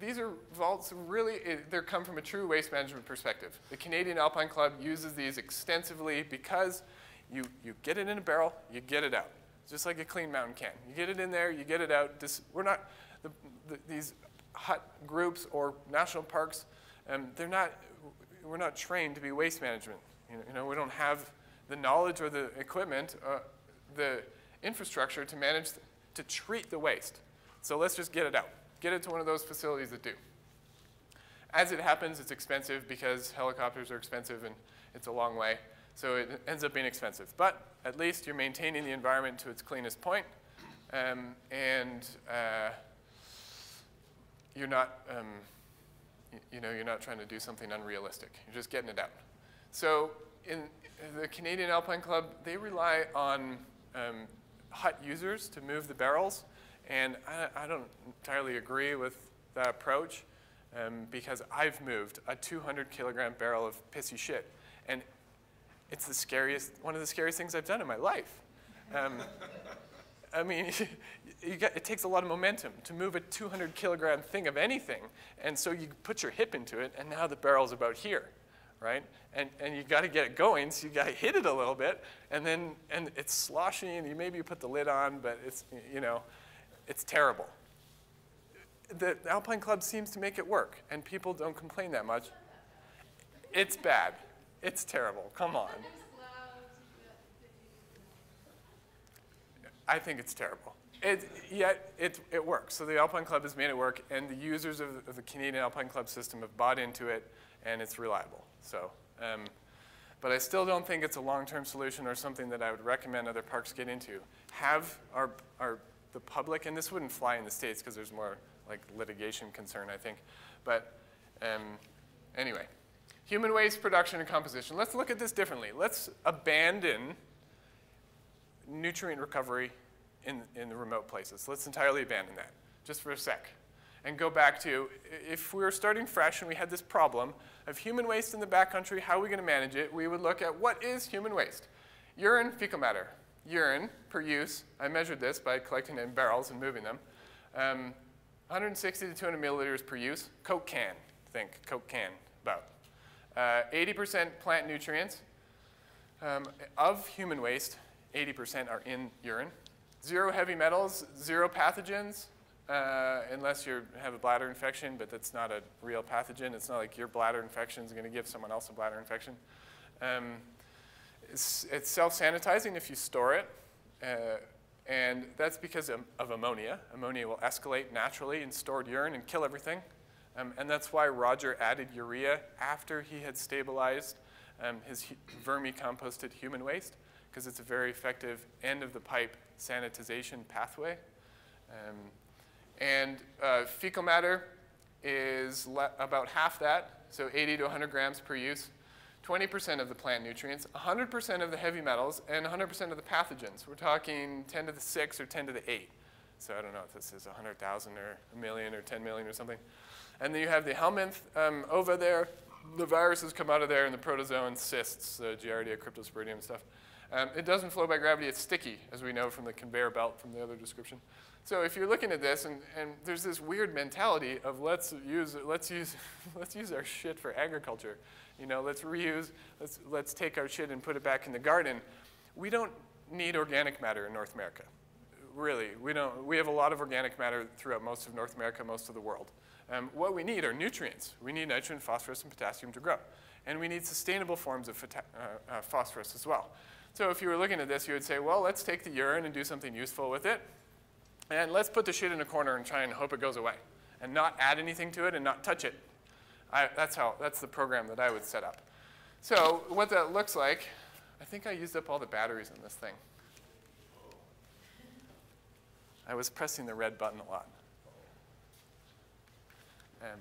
these are vaults really, they come from a true waste management perspective. The Canadian Alpine Club uses these extensively because you, you get it in a barrel, you get it out just like a clean mountain can. You get it in there, you get it out. This, we're not, the, the, these hut groups or national parks, um, they're not, we're not trained to be waste management. You know, you know we don't have the knowledge or the equipment, uh, the infrastructure to manage, to treat the waste. So let's just get it out. Get it to one of those facilities that do. As it happens, it's expensive because helicopters are expensive and it's a long way. So it ends up being expensive. But at least you're maintaining the environment to its cleanest point, um, and uh, you're not, um, you know, you're not trying to do something unrealistic. You're just getting it out. So in the Canadian Alpine Club, they rely on um, hut users to move the barrels, and I, I don't entirely agree with that approach um, because I've moved a 200 kilogram barrel of pissy shit, and it's the scariest, one of the scariest things I've done in my life. Um, I mean, it takes a lot of momentum to move a 200 kilogram thing of anything. And so you put your hip into it, and now the barrel's about here, right? And, and you got to get it going, so you got to hit it a little bit, and then and it's sloshing, and you maybe you put the lid on, but it's, you know, it's terrible. The Alpine Club seems to make it work, and people don't complain that much. It's bad. It's terrible. Come on. I think it's terrible. It, yet it, it works. So the Alpine Club has made it work, and the users of, of the Canadian Alpine Club system have bought into it, and it's reliable. So, um, but I still don't think it's a long-term solution or something that I would recommend other parks get into. Have our, our the public, and this wouldn't fly in the states because there's more like litigation concern, I think. But um, anyway. Human waste production and composition. Let's look at this differently. Let's abandon nutrient recovery in, in the remote places. Let's entirely abandon that, just for a sec. And go back to, if we were starting fresh and we had this problem of human waste in the backcountry, how are we going to manage it? We would look at what is human waste? Urine, fecal matter. Urine per use, I measured this by collecting it in barrels and moving them. Um, 160 to 200 milliliters per use. Coke can, think, Coke can, about. 80% uh, plant nutrients. Um, of human waste, 80% are in urine. Zero heavy metals, zero pathogens, uh, unless you have a bladder infection, but that's not a real pathogen. It's not like your bladder infection is going to give someone else a bladder infection. Um, it's, it's self-sanitizing if you store it, uh, and that's because of, of, ammonia. Ammonia will escalate naturally in stored urine and kill everything. Um, and that's why Roger added urea after he had stabilized um, his vermicomposted human waste, because it's a very effective end of the pipe sanitization pathway. Um, and uh, fecal matter is about half that, so 80 to 100 grams per use. 20% of the plant nutrients, 100% of the heavy metals, and 100% of the pathogens. We're talking 10 to the 6 or 10 to the 8. So I don't know if this is 100,000 or a million or 10 million or something. And then you have the helminth um, over there. The viruses come out of there, and the protozoan cysts, the Giardia, cryptosporidium stuff. Um, it doesn't flow by gravity. It's sticky, as we know from the conveyor belt from the other description. So if you're looking at this, and, and there's this weird mentality of let's use, let's, use, let's use our shit for agriculture. You know, let's reuse, let's, let's take our shit and put it back in the garden. We don't need organic matter in North America. Really, we, don't, we have a lot of organic matter throughout most of North America, most of the world. Um, what we need are nutrients. We need nitrogen, phosphorus, and potassium to grow. And we need sustainable forms of uh, uh, phosphorus as well. So if you were looking at this, you would say, well, let's take the urine and do something useful with it. And let's put the shit in a corner and try and hope it goes away. And not add anything to it and not touch it. I, that's, how, that's the program that I would set up. So what that looks like, I think I used up all the batteries in this thing. I was pressing the red button a lot. Um,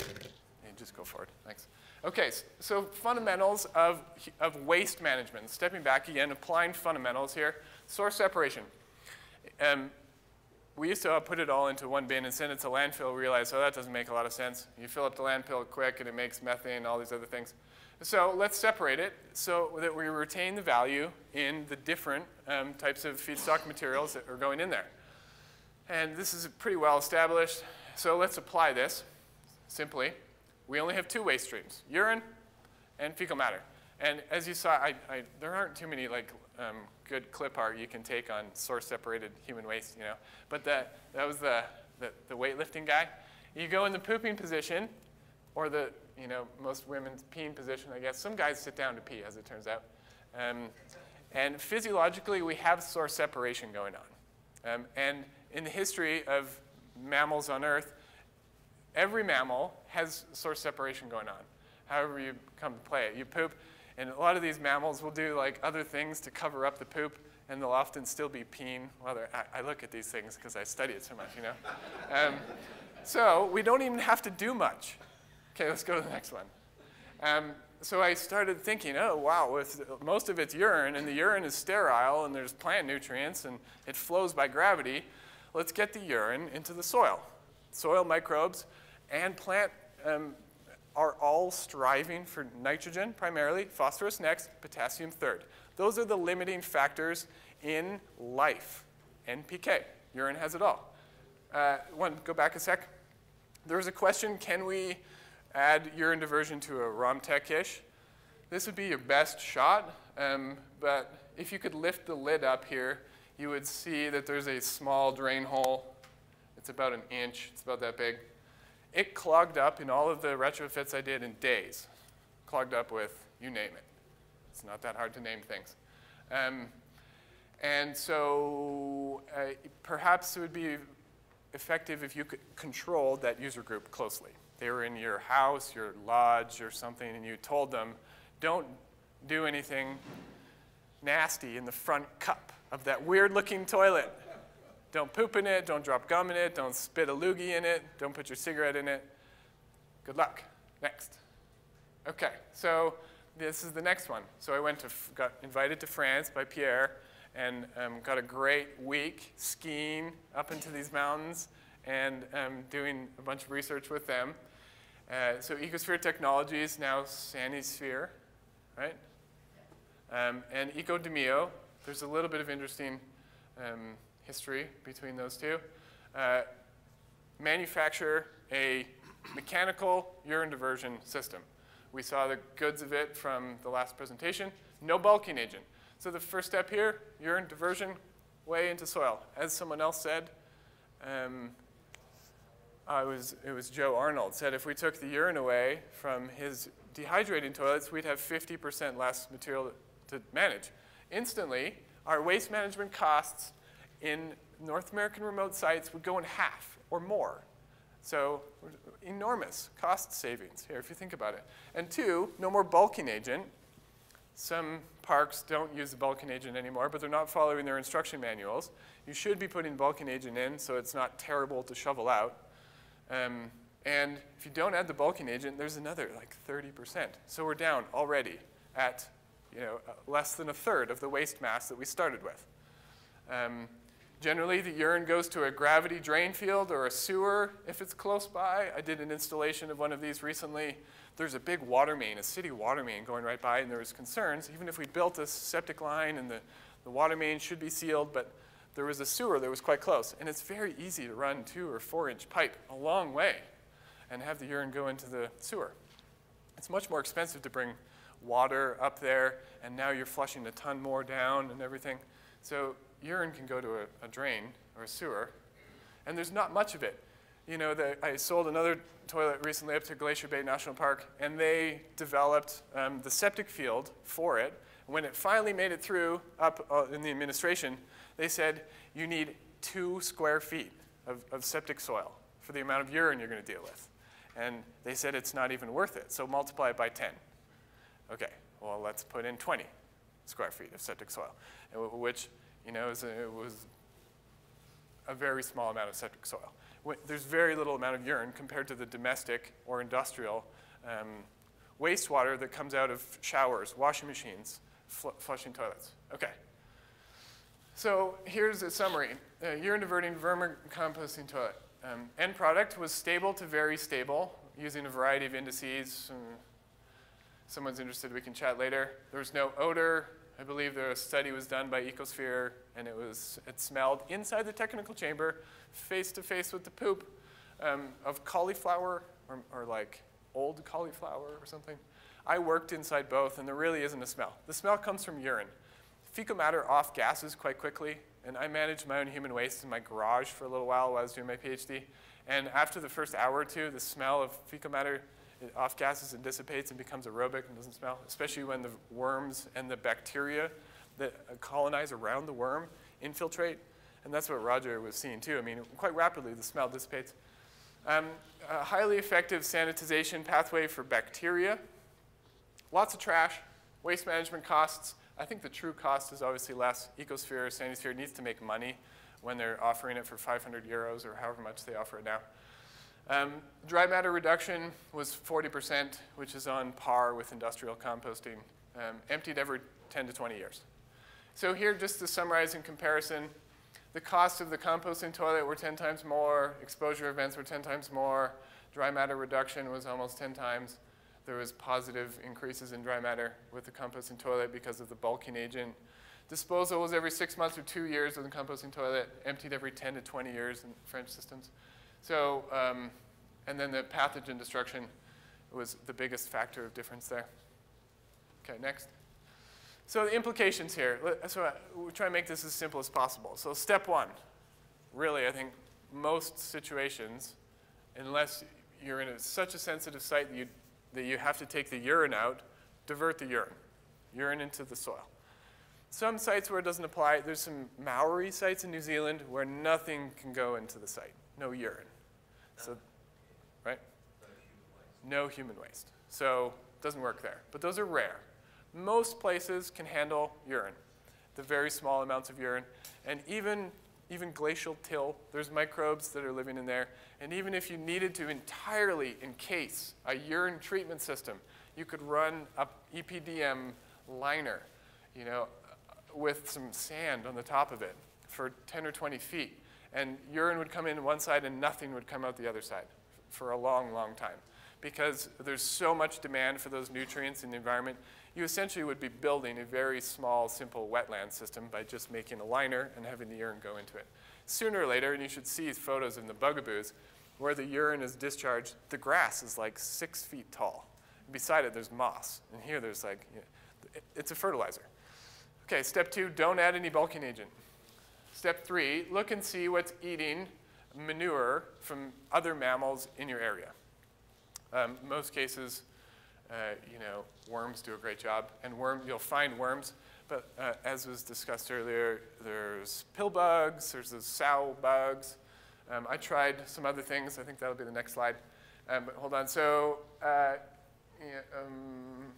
yeah, just go forward. Thanks. Okay, so fundamentals of, of waste management. Stepping back again, applying fundamentals here. Source separation. Um, we used to put it all into one bin and send it to landfill. We realized, oh, that doesn't make a lot of sense. You fill up the landfill quick and it makes methane, all these other things. So let's separate it so that we retain the value in the different um, types of feedstock materials that are going in there. And this is pretty well established. So let's apply this simply. We only have two waste streams, urine and fecal matter. And as you saw, I, I, there aren't too many like um, good clip art you can take on source separated human waste, you know. But that, that was the, the, the weightlifting guy. You go in the pooping position, or the, you know, most women's peeing position, I guess. Some guys sit down to pee, as it turns out. Um, and physiologically, we have source separation going on. Um, and in the history of mammals on Earth, every mammal has source separation going on, however you come to play it. You poop, and a lot of these mammals will do like other things to cover up the poop, and they'll often still be peeing. Well, they're- I, I look at these things because I study it so much, you know. Um, so we don't even have to do much. Okay, let's go to the next one. Um, so I started thinking, oh wow, most of it's urine, and the urine is sterile, and there's plant nutrients, and it flows by gravity, let's get the urine into the soil. Soil microbes and plant um, are all striving for nitrogen primarily, phosphorus next, potassium third. Those are the limiting factors in life. NPK, urine has it all. Uh, one, go back a sec. There was a question, can we add urine diversion to a Romtec-ish? This would be your best shot, um, but if you could lift the lid up here, you would see that there's a small drain hole. It's about an inch, it's about that big. It clogged up in all of the retrofits I did in days. Clogged up with you name it. It's not that hard to name things. Um, and so uh, perhaps it would be effective if you could control that user group closely. They were in your house, your lodge, or something, and you told them, don't do anything nasty in the front cup of that weird looking toilet. Don't poop in it, don't drop gum in it, don't spit a loogie in it, don't put your cigarette in it. Good luck. Next. Okay, so this is the next one. So I went to, got invited to France by Pierre and um, got a great week skiing up into these mountains and um, doing a bunch of research with them. Uh, so Ecosphere Technologies, now Sanisphere, right? Um, and Ecodomeo, there's a little bit of interesting um, history between those two. Uh, manufacture a mechanical urine diversion system. We saw the goods of it from the last presentation. No bulking agent. So the first step here, urine diversion way into soil. As someone else said, um, was, it was Joe Arnold, said if we took the urine away from his dehydrating toilets, we'd have 50% less material to manage. Instantly, our waste management costs in North American remote sites would go in half or more. So enormous cost savings here if you think about it. And two, no more bulking agent. Some parks don't use the bulking agent anymore, but they're not following their instruction manuals. You should be putting bulking agent in so it's not terrible to shovel out. Um, and if you don't add the bulking agent, there's another like 30%. So we're down already at you know, uh, less than a third of the waste mass that we started with. Um, generally, the urine goes to a gravity drain field or a sewer if it's close by. I did an installation of one of these recently. There's a big water main, a city water main going right by, and there was concerns. Even if we built a septic line and the, the water main should be sealed, but there was a sewer that was quite close. And it's very easy to run two or four inch pipe a long way and have the urine go into the sewer. It's much more expensive to bring water up there, and now you're flushing a ton more down and everything. So urine can go to a, a drain or a sewer, and there's not much of it. You know, the, I sold another toilet recently up to Glacier Bay National Park, and they developed um, the septic field for it. When it finally made it through up uh, in the administration, they said you need two square feet of, of septic soil for the amount of urine you're going to deal with. And they said it's not even worth it, so multiply it by 10. Okay, well, let's put in 20 square feet of septic soil, which, you know, is a, it was a very small amount of septic soil. there's very little amount of urine compared to the domestic or industrial um, wastewater that comes out of showers, washing machines, fl- flushing toilets. Okay. So here's a summary. Uh, urine diverting vermicomposting toilet. Um, end product was stable to very stable using a variety of indices. Someone's interested, we can chat later. There was no odor. I believe the study was done by Ecosphere, and it was it smelled inside the technical chamber, face to face with the poop um, of cauliflower or, or like old cauliflower or something. I worked inside both, and there really isn't a smell. The smell comes from urine. Fecal matter off gases quite quickly, and I managed my own human waste in my garage for a little while while I was doing my PhD. And after the first hour or two, the smell of fecal matter it off gases and dissipates and becomes aerobic and doesn't smell, especially when the worms and the bacteria that colonize around the worm infiltrate. And that's what Roger was seeing too. I mean, quite rapidly the smell dissipates. Um, a highly effective sanitization pathway for bacteria. Lots of trash, waste management costs. I think the true cost is obviously less. Ecosphere, Sanisphere needs to make money when they're offering it for 500 euros or however much they offer it now. Um, dry matter reduction was 40%, which is on par with industrial composting, um, emptied every 10 to 20 years. So here, just to summarize in comparison, the cost of the composting toilet were 10 times more, exposure events were 10 times more, dry matter reduction was almost 10 times. There was positive increases in dry matter with the composting toilet because of the bulking agent. Disposal was every six months or two years with the composting toilet, emptied every 10 to 20 years in French systems. So, um, and then the pathogen destruction was the biggest factor of difference there. Okay, next. So the implications here, so we try to make this as simple as possible. So step one, really I think most situations, unless you're in a, such a sensitive site that you, that you have to take the urine out, divert the urine, urine into the soil. Some sites where it doesn't apply, there's some Maori sites in New Zealand where nothing can go into the site, no urine. So, right? No human waste. So doesn't work there. But those are rare. Most places can handle urine, the very small amounts of urine. And even, even glacial till, there's microbes that are living in there. And even if you needed to entirely encase a urine treatment system, you could run a EPDM liner, you know, with some sand on the top of it for 10 or 20 feet. And urine would come in one side and nothing would come out the other side for a long, long time. Because there's so much demand for those nutrients in the environment, you essentially would be building a very small, simple wetland system by just making a liner and having the urine go into it. Sooner or later, and you should see photos in the bugaboos, where the urine is discharged, the grass is like six feet tall. And beside it, there's moss. And here, there's like, you know, it's a fertilizer. Okay, step two, don't add any bulking agent. Step three, look and see what's eating manure from other mammals in your area. Um, most cases, uh, you know, worms do a great job, and worm, you'll find worms, but uh, as was discussed earlier, there's pill bugs, there's the sow bugs. Um, I tried some other things. I think that'll be the next slide. Um, but hold on. So uh, yeah, um,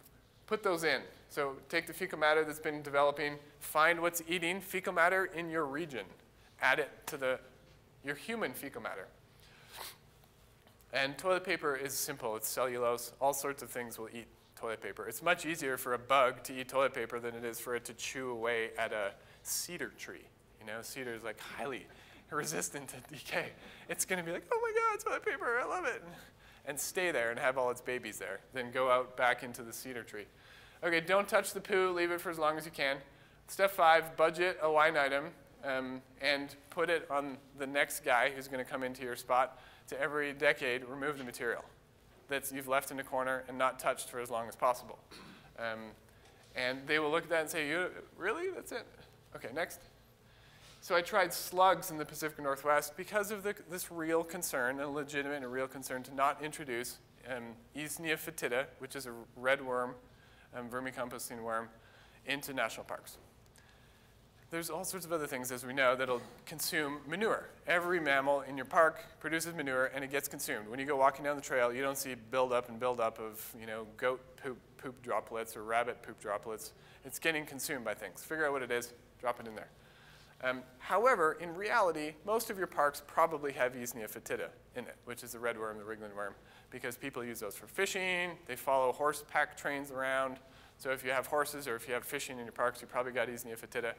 put those in. So take the fecal matter that's been developing, find what's eating fecal matter in your region, add it to the, your human fecal matter. And toilet paper is simple. It's cellulose. All sorts of things will eat toilet paper. It's much easier for a bug to eat toilet paper than it is for it to chew away at a cedar tree. You know, cedar is like highly resistant to decay. It's going to be like, oh my God, toilet paper, I love it. And stay there and have all its babies there. Then go out back into the cedar tree. Okay, don't touch the poo. Leave it for as long as you can. Step five, budget a line item um, and put it on the next guy who's going to come into your spot to every decade remove the material that you've left in a corner and not touched for as long as possible. Um, and they will look at that and say, you, really? That's it? Okay, next. So I tried slugs in the Pacific Northwest because of the, this real concern, a legitimate and real concern to not introduce um, Eisenia fetida, which is a red worm, um, vermicomposting worm, into national parks there's all sorts of other things, as we know, that'll consume manure. Every mammal in your park produces manure, and it gets consumed. When you go walking down the trail, you don't see buildup and buildup of, you know, goat poop, poop droplets or rabbit poop droplets. It's getting consumed by things. Figure out what it is, drop it in there. Um, however, in reality, most of your parks probably have Eisenia fetida in it, which is the red worm, the wriggling worm, because people use those for fishing. They follow horse pack trains around. So if you have horses or if you have fishing in your parks, you probably got Eisenia fetida.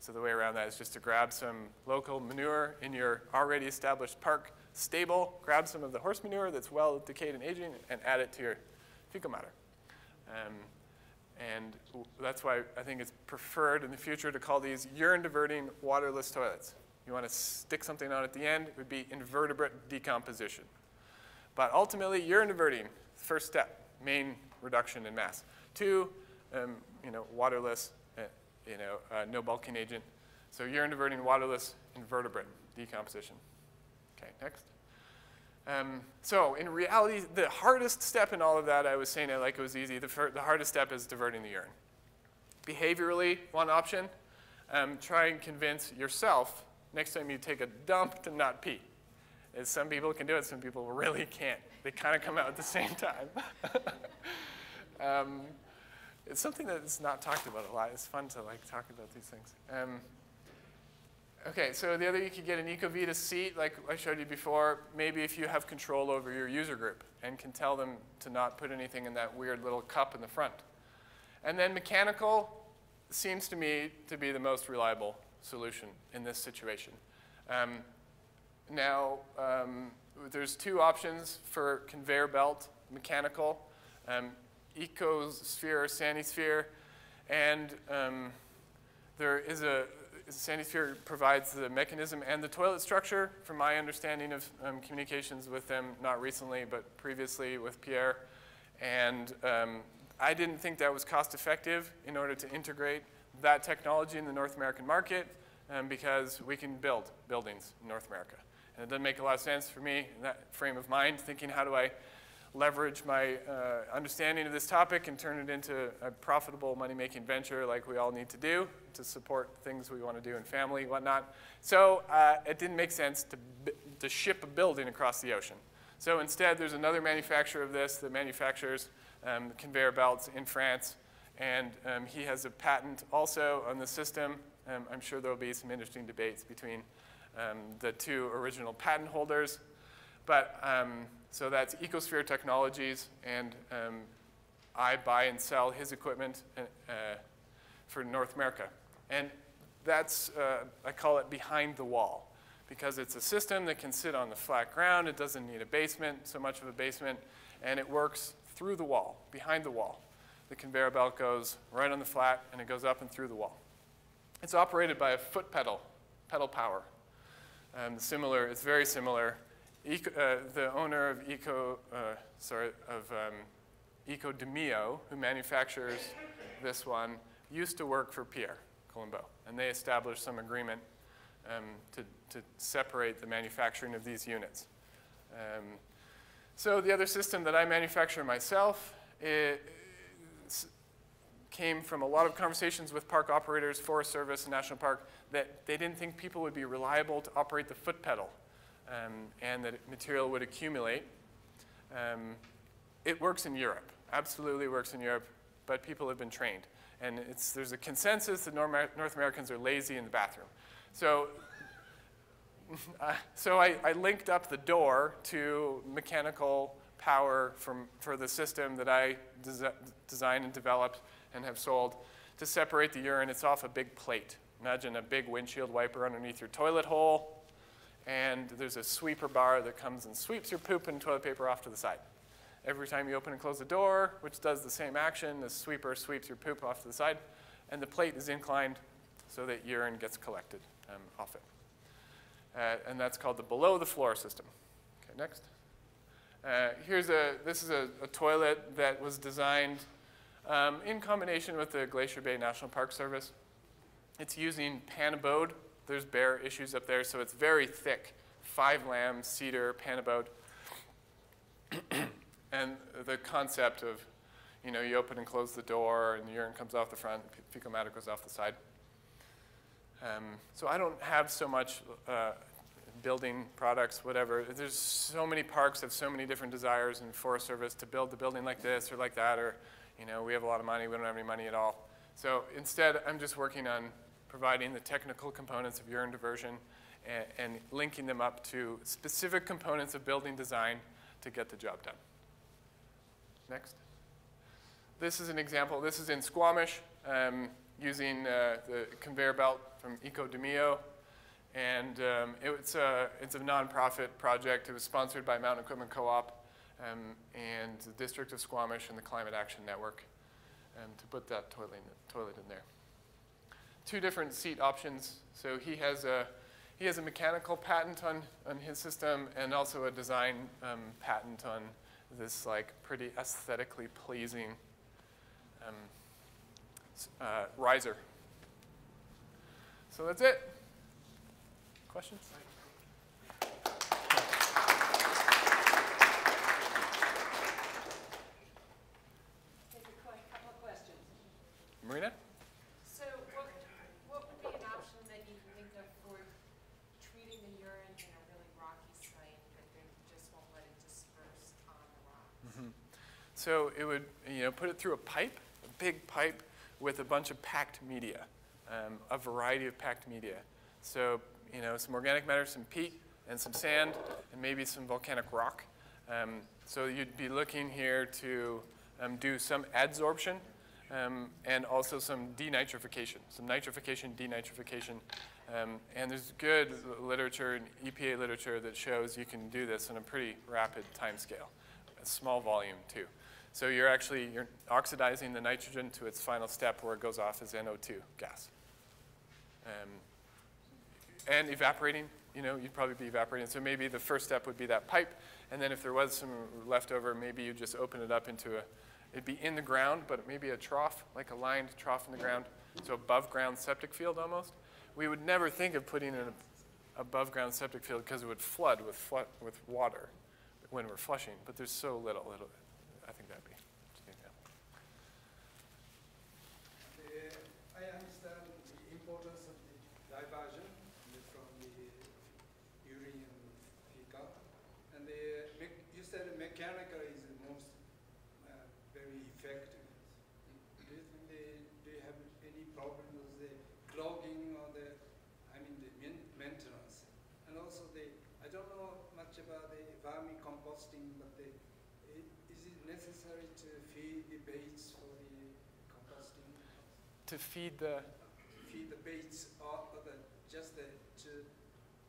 So the way around that is just to grab some local manure in your already established park stable, grab some of the horse manure that's well decayed and aging, and add it to your fecal matter. Um, and that's why I think it's preferred in the future to call these urine diverting waterless toilets. You want to stick something on at the end, it would be invertebrate decomposition. But ultimately, urine diverting, first step, main reduction in mass. Two, um, you know, waterless, uh, you know, uh, no bulking agent. So urine diverting waterless invertebrate decomposition. Okay, next. Um, so in reality, the hardest step in all of that, I was saying it like it was easy. The, the hardest step is diverting the urine. Behaviorally, one option, um, try and convince yourself next time you take a dump to not pee. Is some people can do it, some people really can't. They kind of come out at the same time. um, it's something that's not talked about a lot. It's fun to like talk about these things. Okay, so the other, you could get an Ecovita seat, like I showed you before, maybe if you have control over your user group and can tell them to not put anything in that weird little cup in the front. And then mechanical seems to me to be the most reliable solution in this situation. Um, now, um, there's two options for conveyor belt mechanical, um, Ecosphere or Sanisphere, and um, there is a, Sanisphere provides the mechanism and the toilet structure, from my understanding of um, communications with them, not recently, but previously with Pierre. And um, I didn't think that was cost effective in order to integrate that technology in the North American market um, because we can build buildings in North America. And it doesn't make a lot of sense for me in that frame of mind, thinking how do I leverage my uh, understanding of this topic and turn it into a profitable money-making venture like we all need to do to support things we want to do in family, whatnot. So uh, it didn't make sense to, to ship a building across the ocean. So instead, there's another manufacturer of this that manufactures um, conveyor belts in France, and um, he has a patent also on the system. Um, I'm sure there'll be some interesting debates between um, the two original patent holders. But um, so that's Ecosphere Technologies, and um, I buy and sell his equipment uh, uh, for North America. And that's, uh, I call it behind the wall, because it's a system that can sit on the flat ground. It doesn't need a basement, so much of a basement, and it works through the wall, behind the wall. The conveyor belt goes right on the flat, and it goes up and through the wall. It's operated by a foot pedal, pedal power. Um, similar, it's very similar Eco, uh, the owner of Eco, uh, sorry, of um, Ecodomeo, who manufactures this one, used to work for Pierre Colombo, and they established some agreement um, to, to separate the manufacturing of these units. Um, so the other system that I manufacture myself came from a lot of conversations with park operators, Forest Service, and National Park, that they didn't think people would be reliable to operate the foot pedal um, and that material would accumulate. Um, it works in Europe, absolutely works in Europe, but people have been trained. And there's a consensus that North Americans are lazy in the bathroom. So, uh, so I, I, linked up the door to mechanical power from, for the system that I des- designed and developed and have sold to separate the urine. It's off a big plate. Imagine a big windshield wiper underneath your toilet hole and there's a sweeper bar that comes and sweeps your poop and toilet paper off to the side. Every time you open and close the door, which does the same action, the sweeper sweeps your poop off to the side, and the plate is inclined so that urine gets collected um, off it. Uh, and that's called the below the floor system. Okay, next. Uh, here's a, this is a, a, toilet that was designed um, in combination with the Glacier Bay National Park Service. It's using panabode. there's bear issues up there, so it's very thick. Five lamb, cedar, Panabode. and the concept of, you know, you open and close the door and the urine comes off the front, fecal matter goes off the side. Um, so I don't have so much uh, building products, whatever. There's so many parks have so many different desires and Forest Service to build the building like this or like that, or, you know, we have a lot of money, we don't have any money at all. So instead, I'm just working on providing the technical components of urine diversion and, and linking them up to specific components of building design to get the job done. Next. This is an example. This is in Squamish um, using uh, the conveyor belt from Ecodomeo. And um, it's, a, it's a nonprofit project. It was sponsored by Mountain Equipment Co-op um, and the District of Squamish and the Climate Action Network um, to put that toilet in, toilet in there. Two different seat options. So he has a, he has a mechanical patent on, on his system and also a design um, patent on this like pretty aesthetically pleasing um, uh, riser. So that's it. Questions? Take a que- couple of questions. Marina? So what, what would be an option that you can think of for treating the urine in a really rocky site that they just won't let it disperse on the rocks? So it would, you know, put it through a pipe, a big pipe with a bunch of packed media, um, a variety of packed media. So, you know, some organic matter, some peat, and some sand, and maybe some volcanic rock. Um, so you'd be looking here to um, do some adsorption um, and also some denitrification, some nitrification, denitrification. Um, and there's good literature and EPA literature that shows you can do this in a pretty rapid time scale, a small volume too. So you're actually you're oxidizing the nitrogen to its final step where it goes off as NO2 gas. Um, and evaporating, you know, you'd probably be evaporating. So maybe the first step would be that pipe, and then if there was some leftover, maybe you just open it up into a, it'd be in the ground, but maybe a trough, like a lined trough in the ground, so above ground septic field almost. We would never think of putting in an above ground septic field because it would flood with, flood with water when we're flushing, but there's so little, little I understand the importance of the diversion from the urine and fecal. And the, mech- you said mechanical is the most, uh, very effective. Do you think they, do you have any problem with the clogging or the, I mean, the main- maintenance? And also the, I don't know much about the vermicomposting, but the, i- is it necessary to feed the baits for the composting? To feed the, feed the baits or or the, just the, to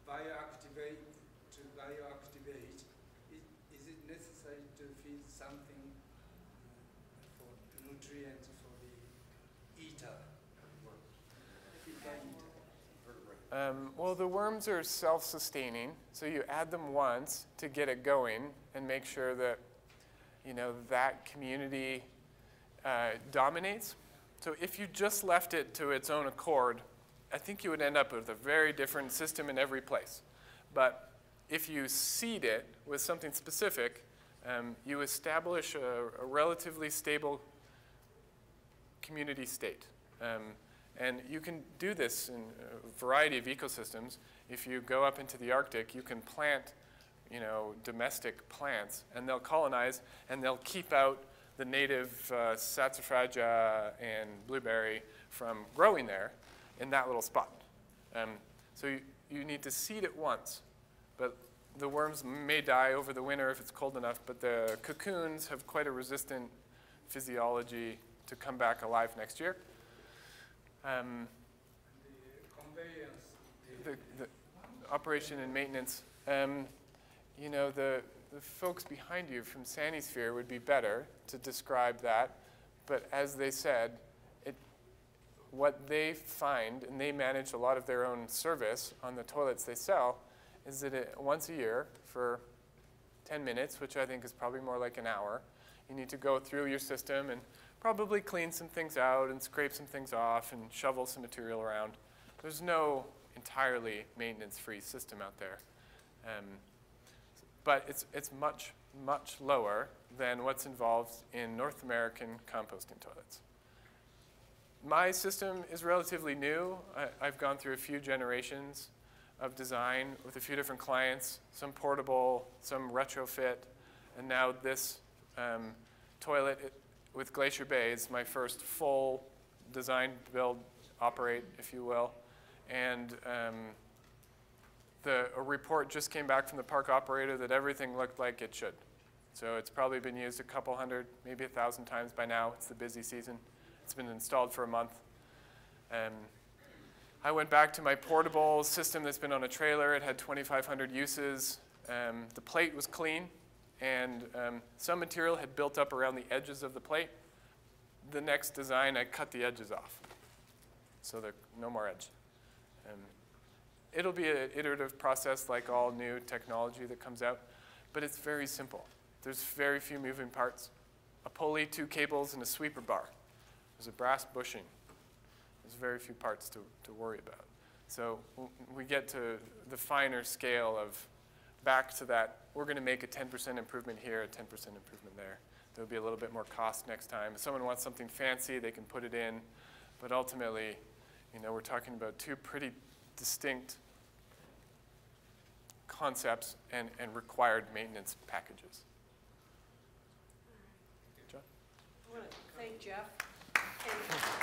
bioactivate, to bioactivate, i- is it necessary to feed something uh, for nutrients for the eater? Eater. Um, well, the worms are self-sustaining, so you add them once to get it going and make sure that, you know, that community uh, dominates. So if you just left it to its own accord, I think you would end up with a very different system in every place. But if you seed it with something specific, um, you establish a, a relatively stable community state. Um, and you can do this in a variety of ecosystems. If you go up into the Arctic, you can plant, you know, domestic plants, and they'll colonize, and they'll keep out the native uh, saxifraga and blueberry from growing there in that little spot. Um, so you, you need to seed it once, but the worms may die over the winter if it's cold enough, but the cocoons have quite a resistant physiology to come back alive next year. Um, The the, the operation and maintenance, um, you know, the, the folks behind you from Sanisphere would be better to describe that. But as they said, it, what they find, and they manage a lot of their own service on the toilets they sell, is that it, once a year for 10 minutes, which I think is probably more like an hour, you need to go through your system and probably clean some things out and scrape some things off and shovel some material around. There's no entirely maintenance-free system out there. Um, but it's, it's much, much lower than what's involved in North American composting toilets. My system is relatively new. I, I've gone through a few generations of design with a few different clients, some portable, some retrofit, and now this um, toilet it- with Glacier Bay is my first full design, build, operate, if you will. And um, the, a report just came back from the park operator that everything looked like it should. So it's probably been used a couple hundred, maybe a thousand times by now. It's the busy season. It's been installed for a month. Um, I went back to my portable system that's been on a trailer. It had 2,500 uses. Um, the plate was clean, and um, some material had built up around the edges of the plate. The next design, I cut the edges off, so there no more edge. Um, it'll be an iterative process like all new technology that comes out, but it's very simple. There's very few moving parts. A pulley, two cables, and a sweeper bar. There's a brass bushing. There's very few parts to, to worry about. So we get to the finer scale of back to that, we're going to make a 10% improvement here, a 10% improvement there. There'll be a little bit more cost next time. If someone wants something fancy, they can put it in. But ultimately, you know, we're talking about two pretty distinct concepts and, and required maintenance packages. John? I want to thank Geoff. And